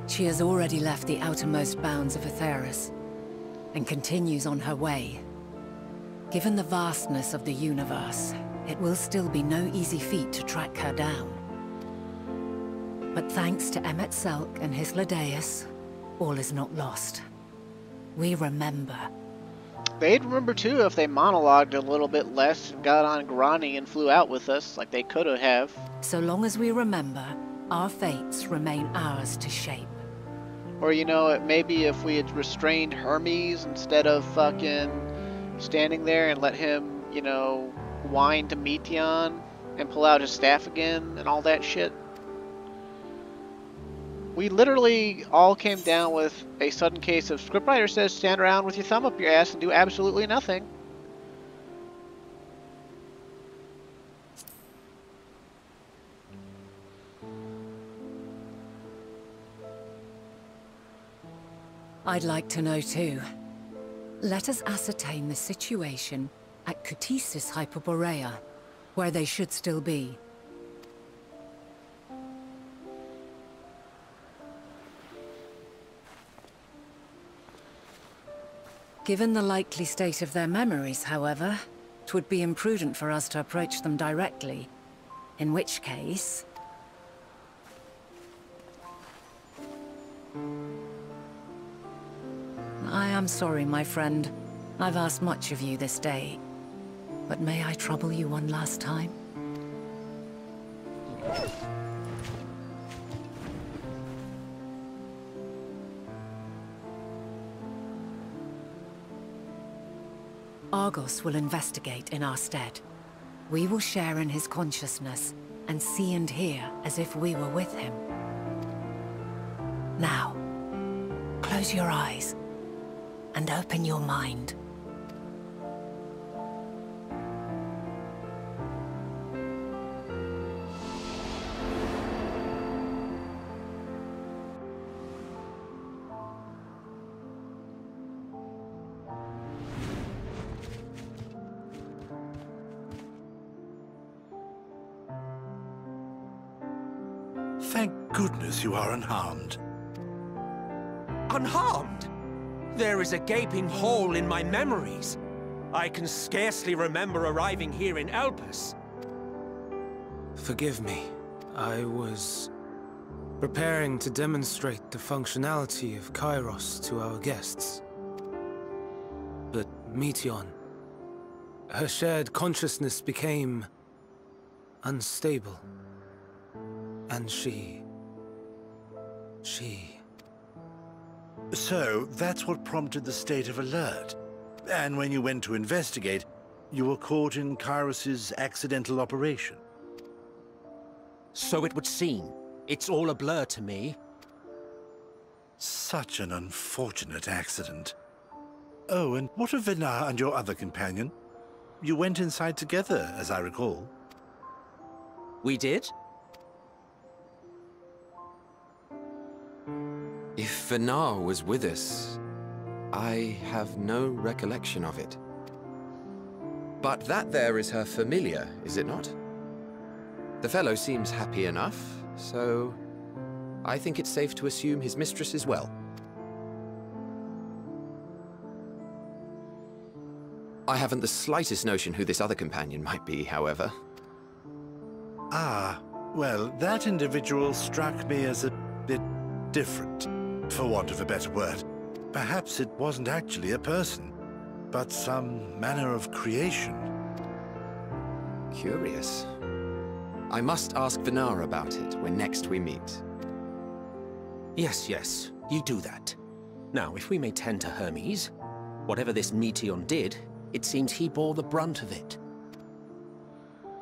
She has already left the outermost bounds of Etheirys, and continues on her way, Given the vastness of the universe, it will still be no easy feat to track her down. But thanks to Emet-Selch and Hythlodaeus, all is not lost. We remember. They'd remember too if they monologued a little bit less and got on Grani and flew out with us like they could have. So long as we remember, our fates remain ours to shape. Or you know, it- maybe if we had restrained Hermes instead of fucking standing there and let him, you know, whine to Meteion and pull out his staff again and all that shit. We literally all came down with a sudden case of scriptwriter says stand around with your thumb up your ass and do absolutely nothing. I'd like to know too. Let us ascertain the situation at Ktisis Hyperboreia, where they should still be. Given the likely state of their memories, however, it would be imprudent for us to approach them directly. In which case... I am sorry, my friend. I've asked much of you this day. But may I trouble you one last time? Argos will investigate in our stead. We will share in his consciousness and see and hear as if we were with him. Now, close your eyes and open your mind. Unharmed. Unharmed? There is a gaping hole in my memories. I can scarcely remember arriving here in Elpis. Forgive me. I was preparing to demonstrate the functionality of Kairos to our guests. But Meteion, her shared consciousness became unstable. And she... she... So, that's what prompted the state of alert. And when you went to investigate, you were caught in Kairos's accidental operation. So it would seem. It's all a blur to me. Such an unfortunate accident. Oh, and what of Venat and your other companion? You went inside together, as I recall. We did? If Venat was with us, I have no recollection of it. But that there is her familiar, is it not? The fellow seems happy enough, so I think it's safe to assume his mistress is well. I haven't the slightest notion who this other companion might be, however. Ah, well, that individual struck me as a bit different, for want of a better word. Perhaps it wasn't actually a person, but some manner of creation. Curious. I must ask Venat about it when next we meet. Yes, yes, you do that. Now, if we may tend to Hermes, whatever this Meteion did, it seems he bore the brunt of it.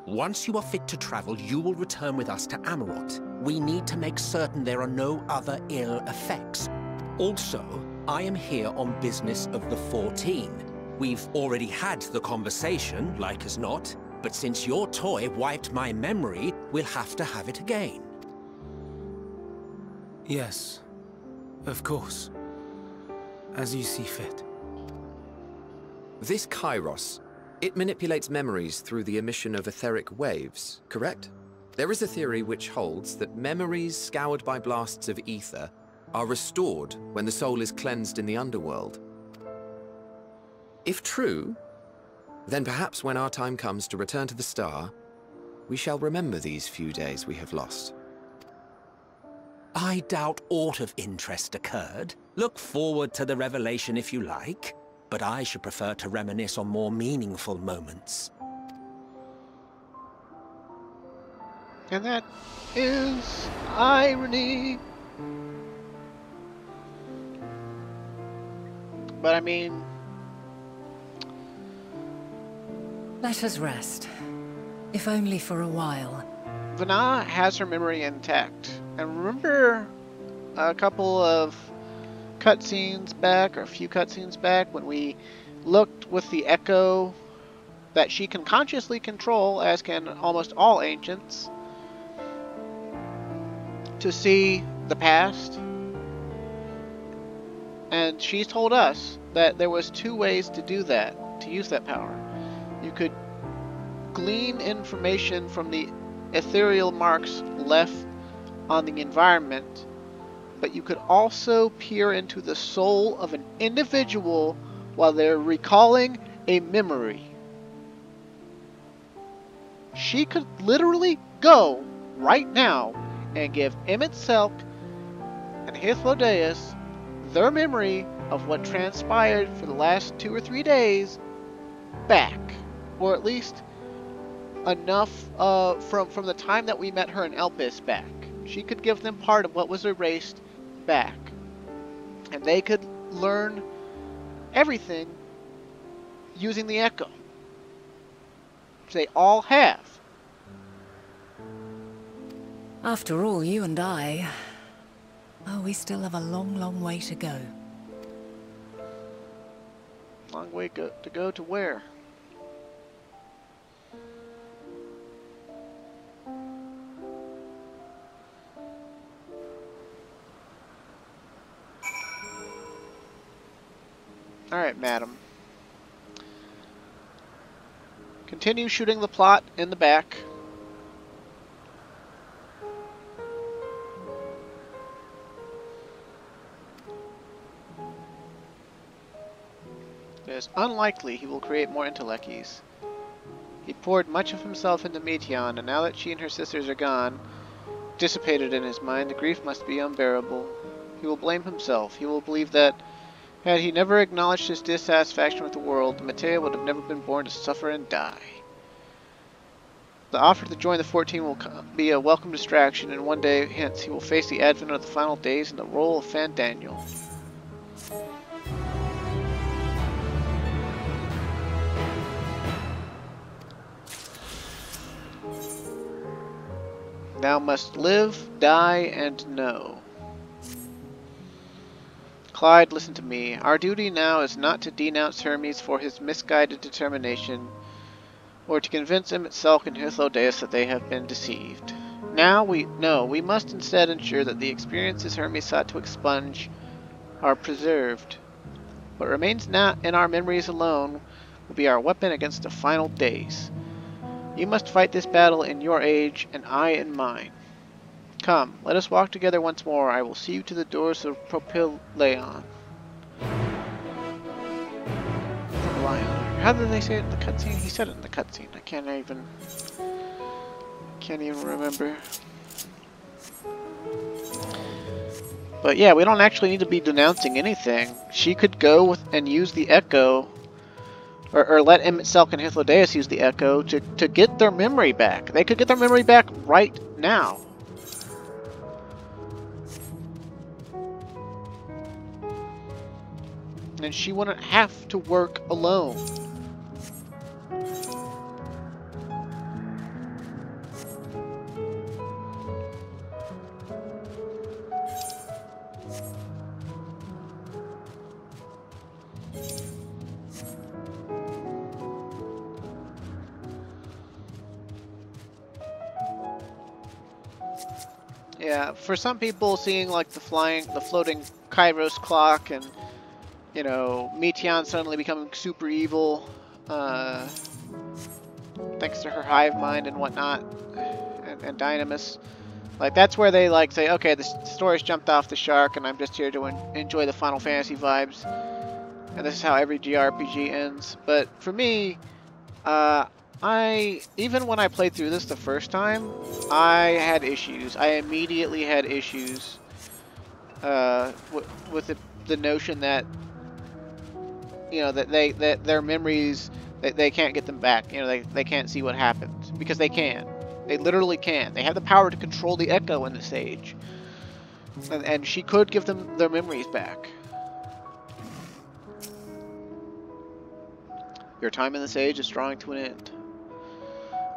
Once you are fit to travel, you will return with us to Amaurot. We need to make certain there are no other ill effects. Also, I am here on business of the 14. We've already had the conversation, like as not, but since your toy wiped my memory, we'll have to have it again. Yes, of course. As you see fit. This Kairos, it manipulates memories through the emission of etheric waves, correct? There is a theory which holds that memories scoured by blasts of ether are restored when the soul is cleansed in the underworld. If true, then perhaps when our time comes to return to the star, we shall remember these few days we have lost. I doubt aught of interest occurred. Look forward to the revelation if you like, but I should prefer to reminisce on more meaningful moments. And that is irony. But I mean, Let us rest. If only for a while. Venat has her memory intact. And remember a couple of cutscenes back, or a few cutscenes back, when we looked with the Echo that she can consciously control, as can almost all ancients, to see the past. And she's told us that there was two ways to do that, to use that power. You could glean information from the ethereal marks left on the environment, but you could also peer into the soul of an individual while they're recalling a memory. She could literally go right now and give Emet-Selch and Hythlodaeus their memory of what transpired for the last two or three days back, or at least enough uh, from from the time that we met her in Elpis back. She could give them part of what was erased back, and they could learn everything using the Echo. Which they all have. After all, you and I... Oh, we still have a long, long way to go. Long way go to go to where? Alright, madam. Continue shooting the plot in the back. It is unlikely he will create more Entelechies. He poured much of himself into Meteion, and now that she and her sisters are gone, dissipated in his mind, the grief must be unbearable. He will blame himself. He will believe that, had he never acknowledged his dissatisfaction with the world, Meteion would have never been born to suffer and die. The offer to join the 14 will be a welcome distraction, and one day hence he will face the advent of the final days in the role of Fandaniel. Thou must live, die, and know. Clyde, listen to me. Our duty now is not to denounce Hermes for his misguided determination, or to convince Emet-Selch and Hythlodaeus that they have been deceived. Now we know we must instead ensure that the experiences Hermes sought to expunge are preserved. What remains not in our memories alone will be our weapon against the final days. You must fight this battle in your age, and I in mine. Come, let us walk together once more. I will see you to the doors of Propylaeon. How did they say it in the cutscene? He said it in the cutscene. I can't even... Can't even remember. But yeah, we don't actually need to be denouncing anything. She could go with and use the Echo or, or let Emet-Selch and Hythlodaeus use the Echo to, to get their memory back. They could get their memory back right now. And she wouldn't have to work alone. Yeah, for some people, seeing like the flying, the floating Kairos clock, and you know, Meteion suddenly becoming super evil, uh, thanks to her hive mind and whatnot, and, and Dynamis, like that's where they like say, okay, the story's jumped off the shark, and I'm just here to en enjoy the Final Fantasy vibes, and this is how every JRPG ends. But for me, uh, I, even when I played through this the first time, I had issues. I immediately had issues uh, with the, the notion that, you know, that they, that their memories, that they can't get them back. You know, they, they can't see what happened. Because they can. They literally can. They have the power to control the Echo in the age. And, and she could give them their memories back. Your time in this age is drawing to an end.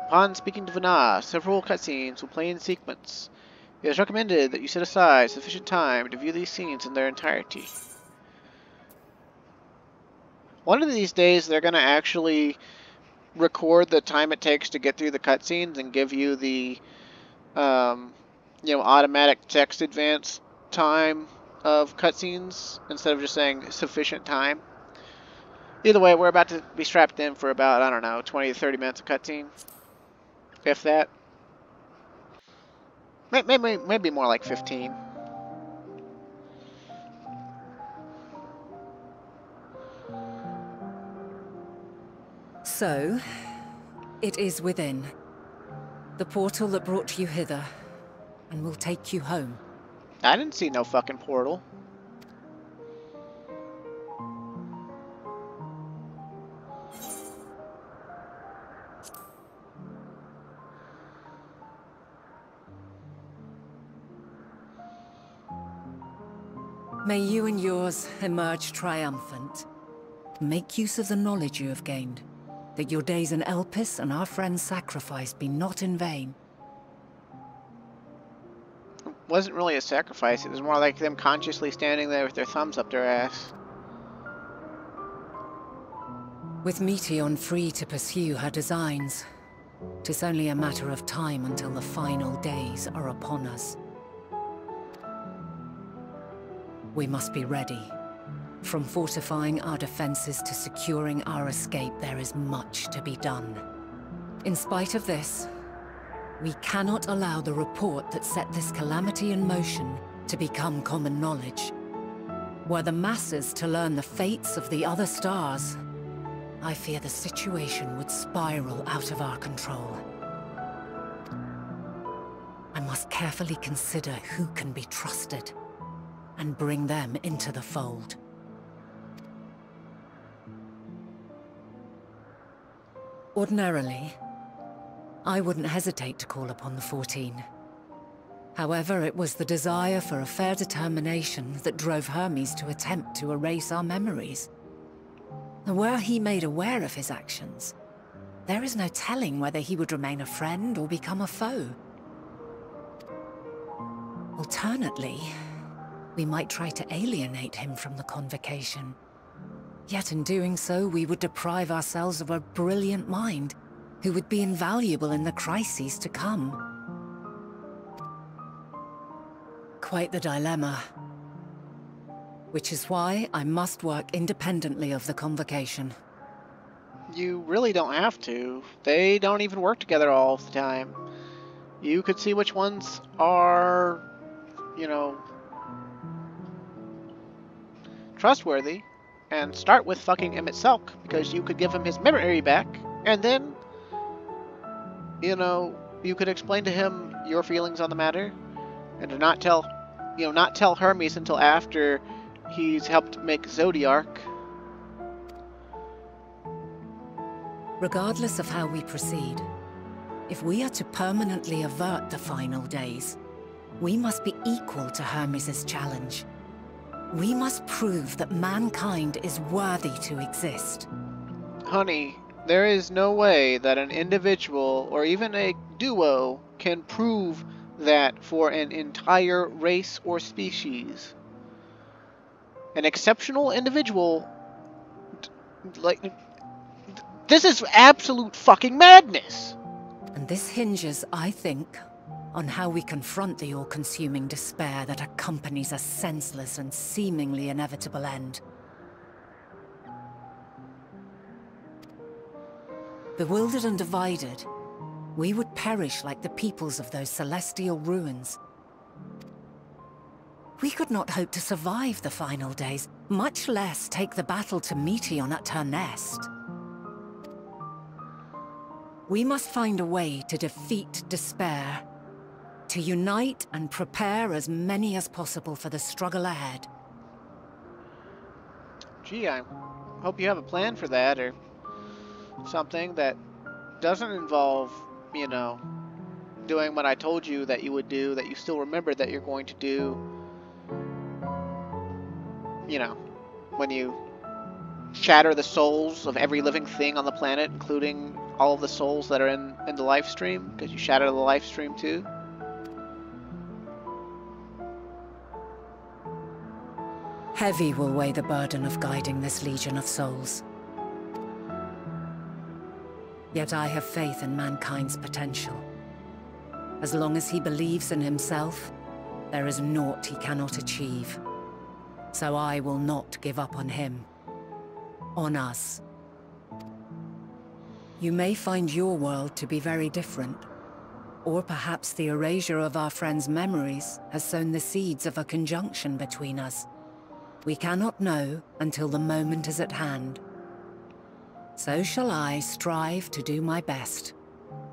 Upon speaking to Venat, several cutscenes will play in sequence. It is recommended that you set aside sufficient time to view these scenes in their entirety. One of these days, they're going to actually record the time it takes to get through the cutscenes and give you the, um, you know, automatic text advance time of cutscenes instead of just saying sufficient time. Either way, we're about to be strapped in for about, I don't know, 20 to 30 minutes of cutscene. If that. Maybe, maybe more like 15. So, it is within. The portal that brought you hither, and will take you home. I didn't see no fucking portal. May you and yours emerge triumphant. Make use of the knowledge you have gained, that your days in Elpis and our friend's sacrifice be not in vain. wasn't really a sacrifice. It was more like them consciously standing there with their thumbs up their ass. With Meteion free to pursue her designs, tis only a matter of time until the final days are upon us. We must be ready. From fortifying our defenses to securing our escape, there is much to be done. In spite of this, we cannot allow the report that set this calamity in motion to become common knowledge. Were the masses to learn the fates of the other stars, I fear the situation would spiral out of our control. I must carefully consider who can be trusted, and bring them into the fold. Ordinarily, I wouldn't hesitate to call upon the Fourteen. However, it was the desire for a fair determination that drove Hermes to attempt to erase our memories. Were he made aware of his actions, there is no telling whether he would remain a friend or become a foe. Alternately, we might try to alienate him from the convocation. Yet in doing so, we would deprive ourselves of a brilliant mind who would be invaluable in the crises to come. Quite the dilemma. Which is why I must work independently of the convocation. You really don't have to. They don't even work together all the time. You could see which ones are, you know, trustworthy and start with fucking Emet-Selch because you could give him his memory back and then you know, you could explain to him your feelings on the matter, and to not tell, you know, not tell Hermes until after he's helped make Zodiark. Regardless of how we proceed, if we are to permanently avert the final days, we must be equal to Hermes' challenge. We must prove that mankind is worthy to exist. Honey, there is no way that an individual or even a duo can prove that for an entire race or species. An exceptional individual, like, this is absolute fucking madness. And this hinges, I think, on how we confront the all-consuming despair that accompanies a senseless and seemingly inevitable end. Bewildered and divided, we would perish like the peoples of those celestial ruins. We could not hope to survive the final days, much less take the battle to Meteion at her nest. We must find a way to defeat despair, to unite and prepare as many as possible for the struggle ahead. Gee, I hope you have a plan for that, or something that doesn't involve, you know, doing what I told you that you would do, that you still remember that you're going to do, you know, when you shatter the souls of every living thing on the planet, including all of the souls that are in, in the life stream, because you shatter the life stream too. Heavy will weigh the burden of guiding this legion of souls. Yet I have faith in mankind's potential. As long as he believes in himself, there is naught he cannot achieve. So I will not give up on him. On us. You may find your world to be very different. Or perhaps the erasure of our friend's memories has sown the seeds of a conjunction between us. We cannot know until the moment is at hand. So shall I strive to do my best,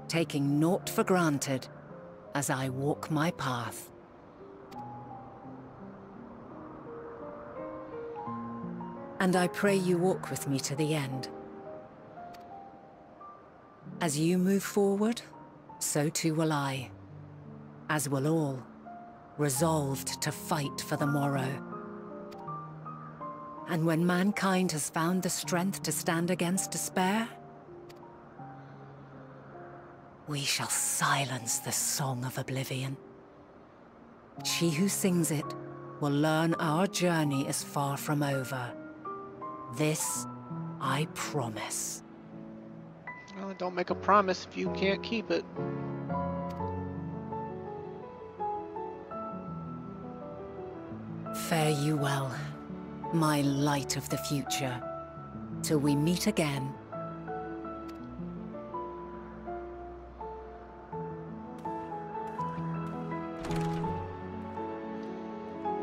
taking naught for granted as I walk my path. And I pray you walk with me to the end. As you move forward, so too will I. As will all, resolved to fight for the morrow. And when mankind has found the strength to stand against despair, we shall silence the Song of Oblivion. She who sings it will learn our journey is far from over. This I promise. Well, don't make a promise if you can't keep it. Fare you well, my light of the future. Till we meet again.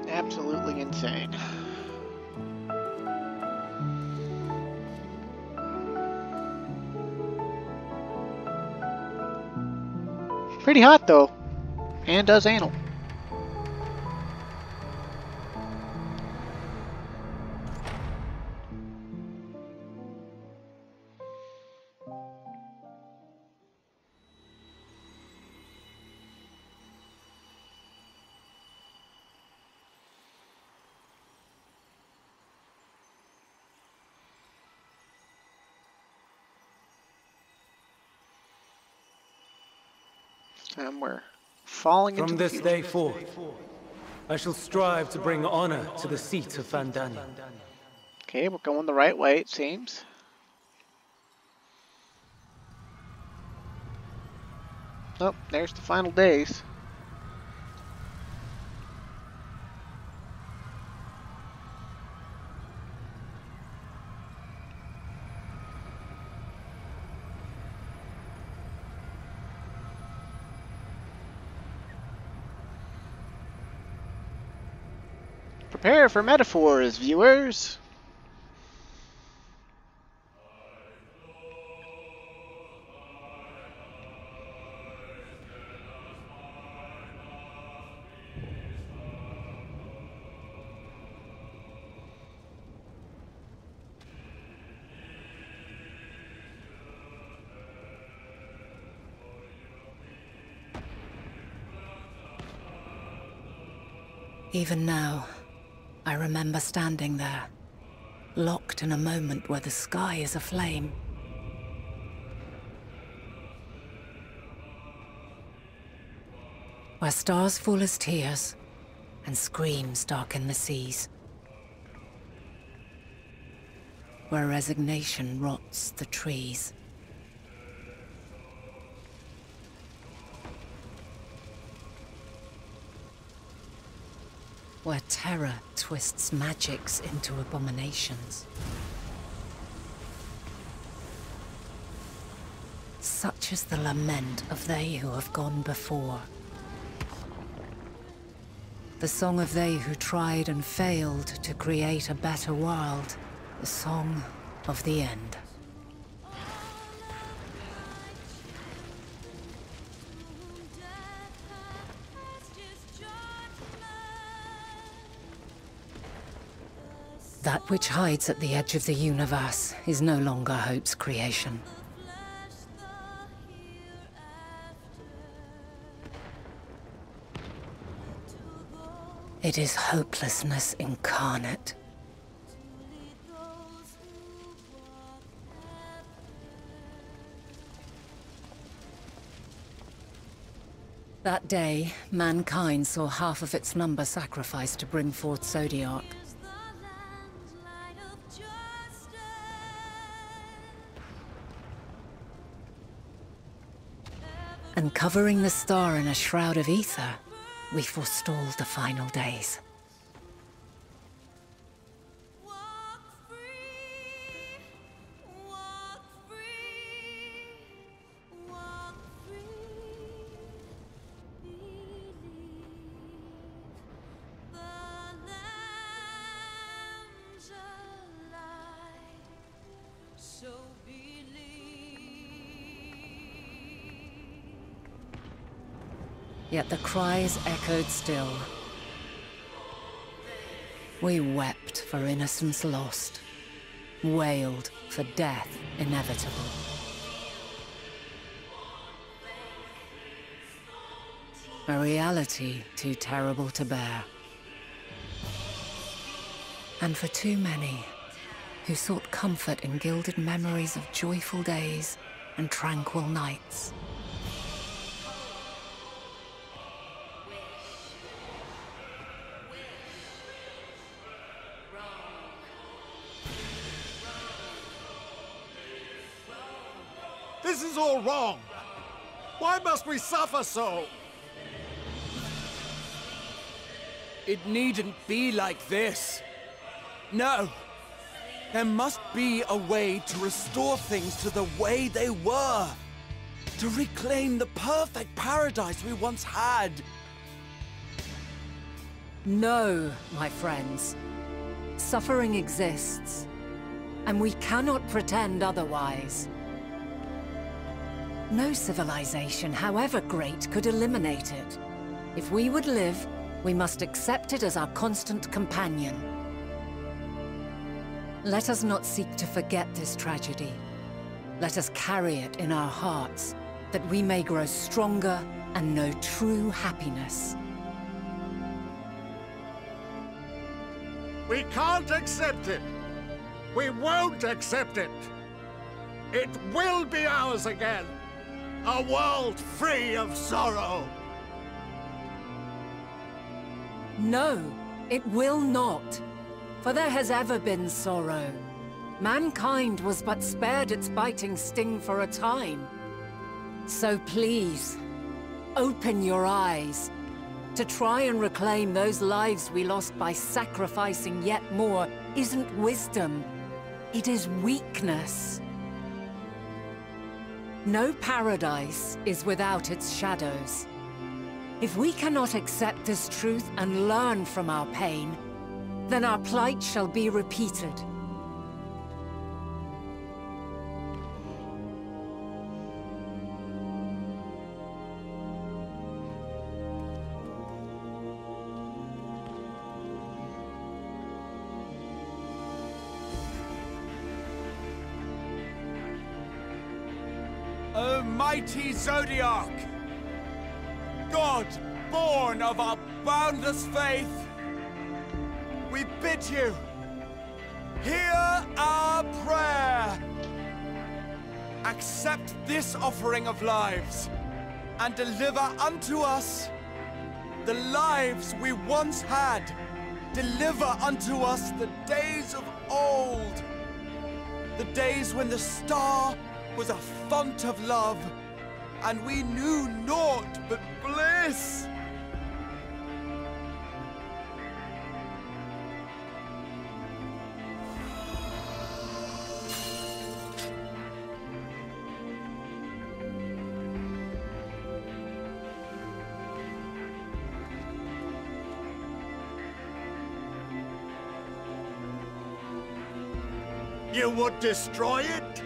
Absolutely insane. Pretty hot though, and does anal. Falling into From the this day forth, I shall strive to bring honor to the seat of Fandaniel. Okay, we're going the right way, it seems. Oh, there's the final days. Prepare for metaphors, viewers. Even now, I remember standing there, locked in a moment where the sky is aflame. Where stars fall as tears, and screams darken the seas. Where resignation rots the trees. Where terror twists magics into abominations. Such is the lament of they who have gone before. The song of they who tried and failed to create a better world. The song of the end. Which hides at the edge of the universe is no longer Hope's creation. It is hopelessness incarnate. That day, mankind saw half of its number sacrificed to bring forth Zodiark. And covering the star in a shroud of ether, we forestalled the final days. The cries echoed still. We wept for innocence lost, wailed for death inevitable. A reality too terrible to bear. And for too many who sought comfort in gilded memories of joyful days and tranquil nights. Must we suffer so? It needn't be like this. No. There must be a way to restore things to the way they were. To reclaim the perfect paradise we once had. No, my friends. Suffering exists, and we cannot pretend otherwise. No civilization, however great, could eliminate it. If we would live, we must accept it as our constant companion. Let us not seek to forget this tragedy. Let us carry it in our hearts, that we may grow stronger and know true happiness. We can't accept it! We won't accept it! It will be ours again! A world free of sorrow! No, it will not. For there has ever been sorrow. Mankind was but spared its biting sting for a time. So please, open your eyes. To try and reclaim those lives we lost by sacrificing yet more isn't wisdom. It is weakness. No paradise is without its shadows. If we cannot accept this truth and learn from our pain, then our plight shall be repeated. O mighty Zodiark! God, born of our boundless faith, we bid you, hear our prayer. Accept this offering of lives, and deliver unto us the lives we once had. Deliver unto us the days of old, the days when the star was a font of love, and we knew naught but bliss. You would destroy it?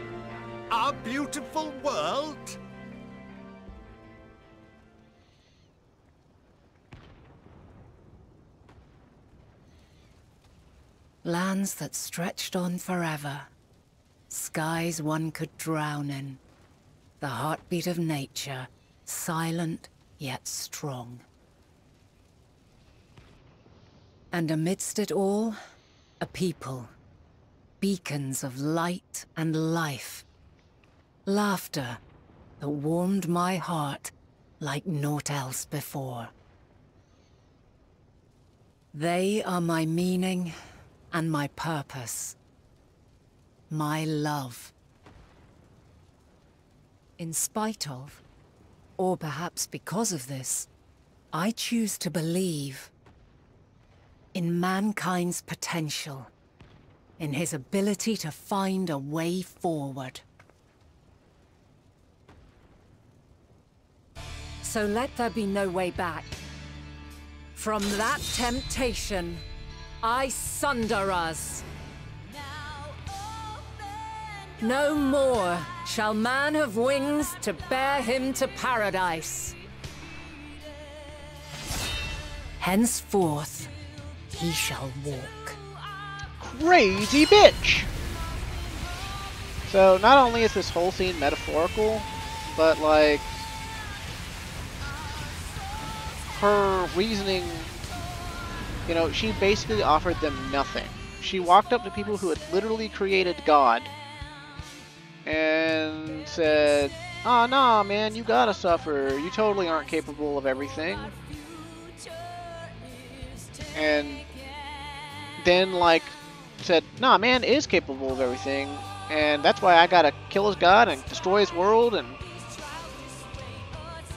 Our beautiful world? Lands that stretched on forever. Skies one could drown in. The heartbeat of nature, silent yet strong. And amidst it all, a people. Beacons of light and life. Laughter that warmed my heart like naught else before. They are my meaning and my purpose. My love. In spite of, or perhaps because of this, I choose to believe in mankind's potential, in his ability to find a way forward. So let there be no way back. From that temptation, I sunder us. No more shall man have wings to bear him to paradise. Henceforth, he shall walk. Crazy bitch! So, not only is this whole scene metaphorical, but like, her reasoning, you know, she basically offered them nothing. she walked up to people who had literally created God and said, "Oh, nah, man, you gotta suffer. You totally aren't capable of everything." And then, like, said, "Nah, man is capable of everything, and that's why I gotta kill his god and destroy his world and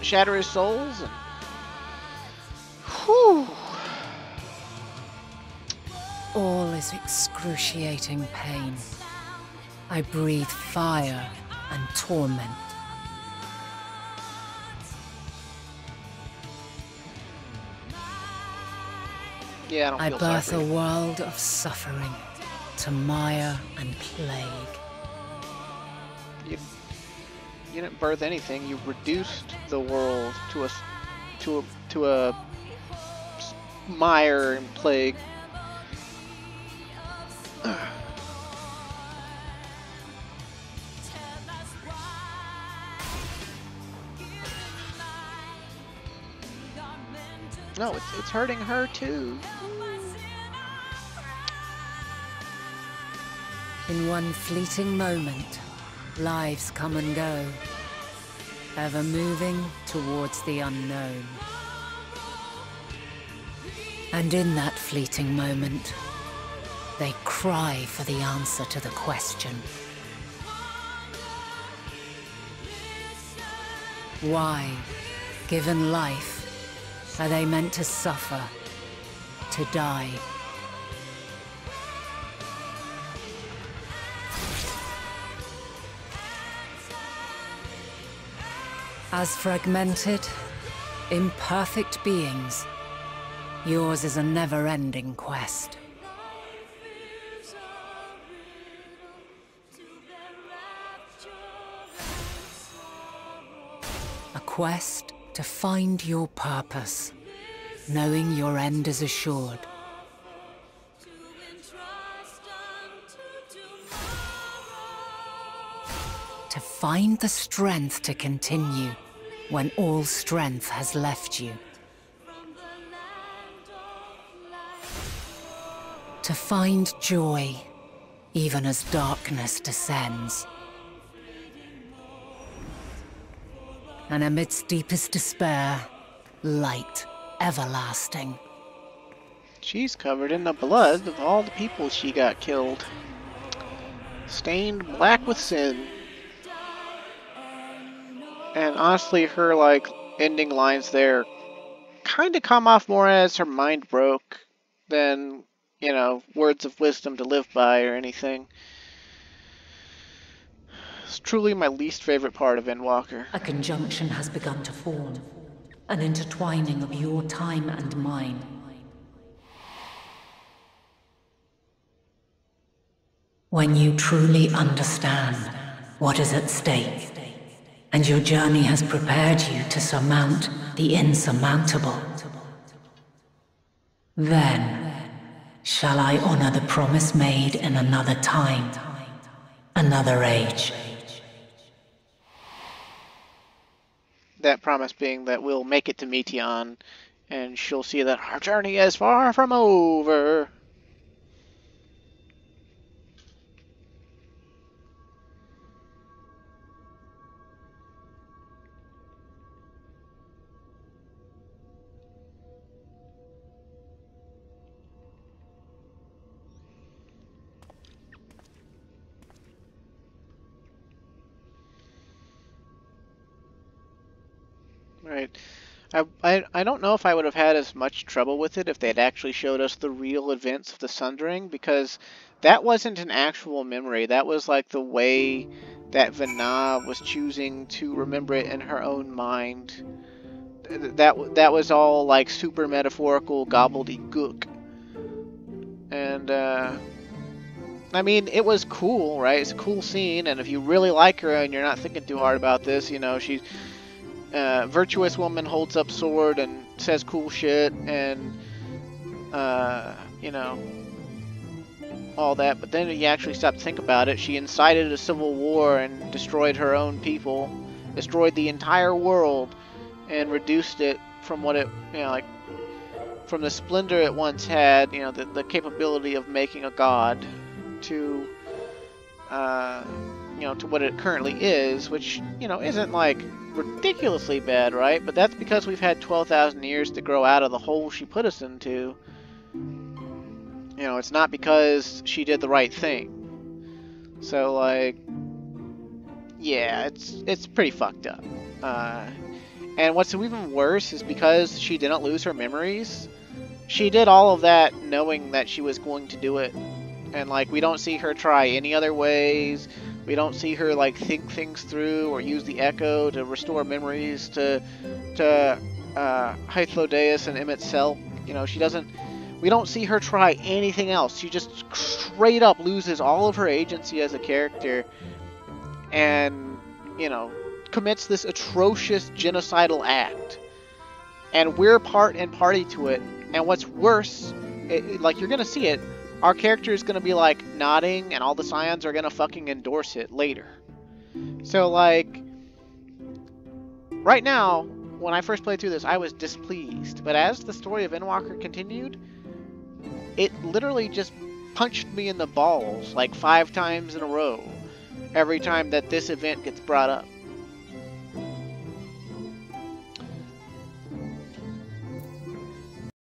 shatter his souls." And whew. All is excruciating pain. I breathe fire and torment. Yeah, I don't I birth a world of suffering to mire and plague. You, you didn't birth anything. You reduced the world to a to a to a mire and plague. No, it's it's hurting her too. In one fleeting moment, lives come and go, ever moving towards the unknown. And in that fleeting moment, they cry for the answer to the question. Why, given life, are they meant to suffer, to die? As fragmented, imperfect beings, yours is a never-ending quest. Quest to find your purpose, knowing your end is assured. To find the strength to continue when all strength has left you. To find joy even as darkness descends. And amidst deepest despair, light everlasting. She's covered in the blood of all the people she got killed. Stained black with sin. And honestly, her, like, ending lines there kind of come off more as her mind broke than, you know, words of wisdom to live by or anything. It's truly my least favorite part of Endwalker. A conjunction has begun to form, an intertwining of your time and mine. When you truly understand what is at stake, and your journey has prepared you to surmount the insurmountable, then shall I honor the promise made in another time, another age. That promise being that we'll make it to Meteion, and she'll see that our journey is far from over. I, I, I don't know if I would have had as much trouble with it if they had actually showed us the real events of the Sundering, because that wasn't an actual memory. That was like the way that Venat was choosing to remember it in her own mind. That that was all like super metaphorical gobbledygook. And uh, I mean, it was cool, right? It's a cool scene, and if you really like her and you're not thinking too hard about this, you know, she's uh, virtuous woman holds up sword and says cool shit and uh, you know all that but then you actually stop to think about it. She incited a civil war and destroyed her own people destroyed the entire world and reduced it from what it you know like from the splendor it once had, you know, the, the capability of making a god, to, uh, you know, to what it currently is, which, you know, isn't like ridiculously bad, right? But that's because we've had 12,000 years to grow out of the hole she put us into. You know, it's not because she did the right thing. So, like, yeah, it's it's pretty fucked up. Uh, and what's even worse is because she didn't lose her memories, she did all of that knowing that she was going to do it. And, like, we don't see her try any other ways. We don't see her, like, think things through or use the Echo to restore memories to, to uh, Hythlodaeus and Emet-Selch. You know, she doesn't... We don't see her try anything else. She just straight up loses all of her agency as a character and, you know, commits this atrocious genocidal act. And we're part and party to it. And what's worse, it, like you're gonna see it, our character is gonna be like nodding, and all the scions are gonna fucking endorse it later. So like, right now, when I first played through this, I was displeased. But as the story of Endwalker continued, it literally just punched me in the balls like five times in a row every time that this event gets brought up.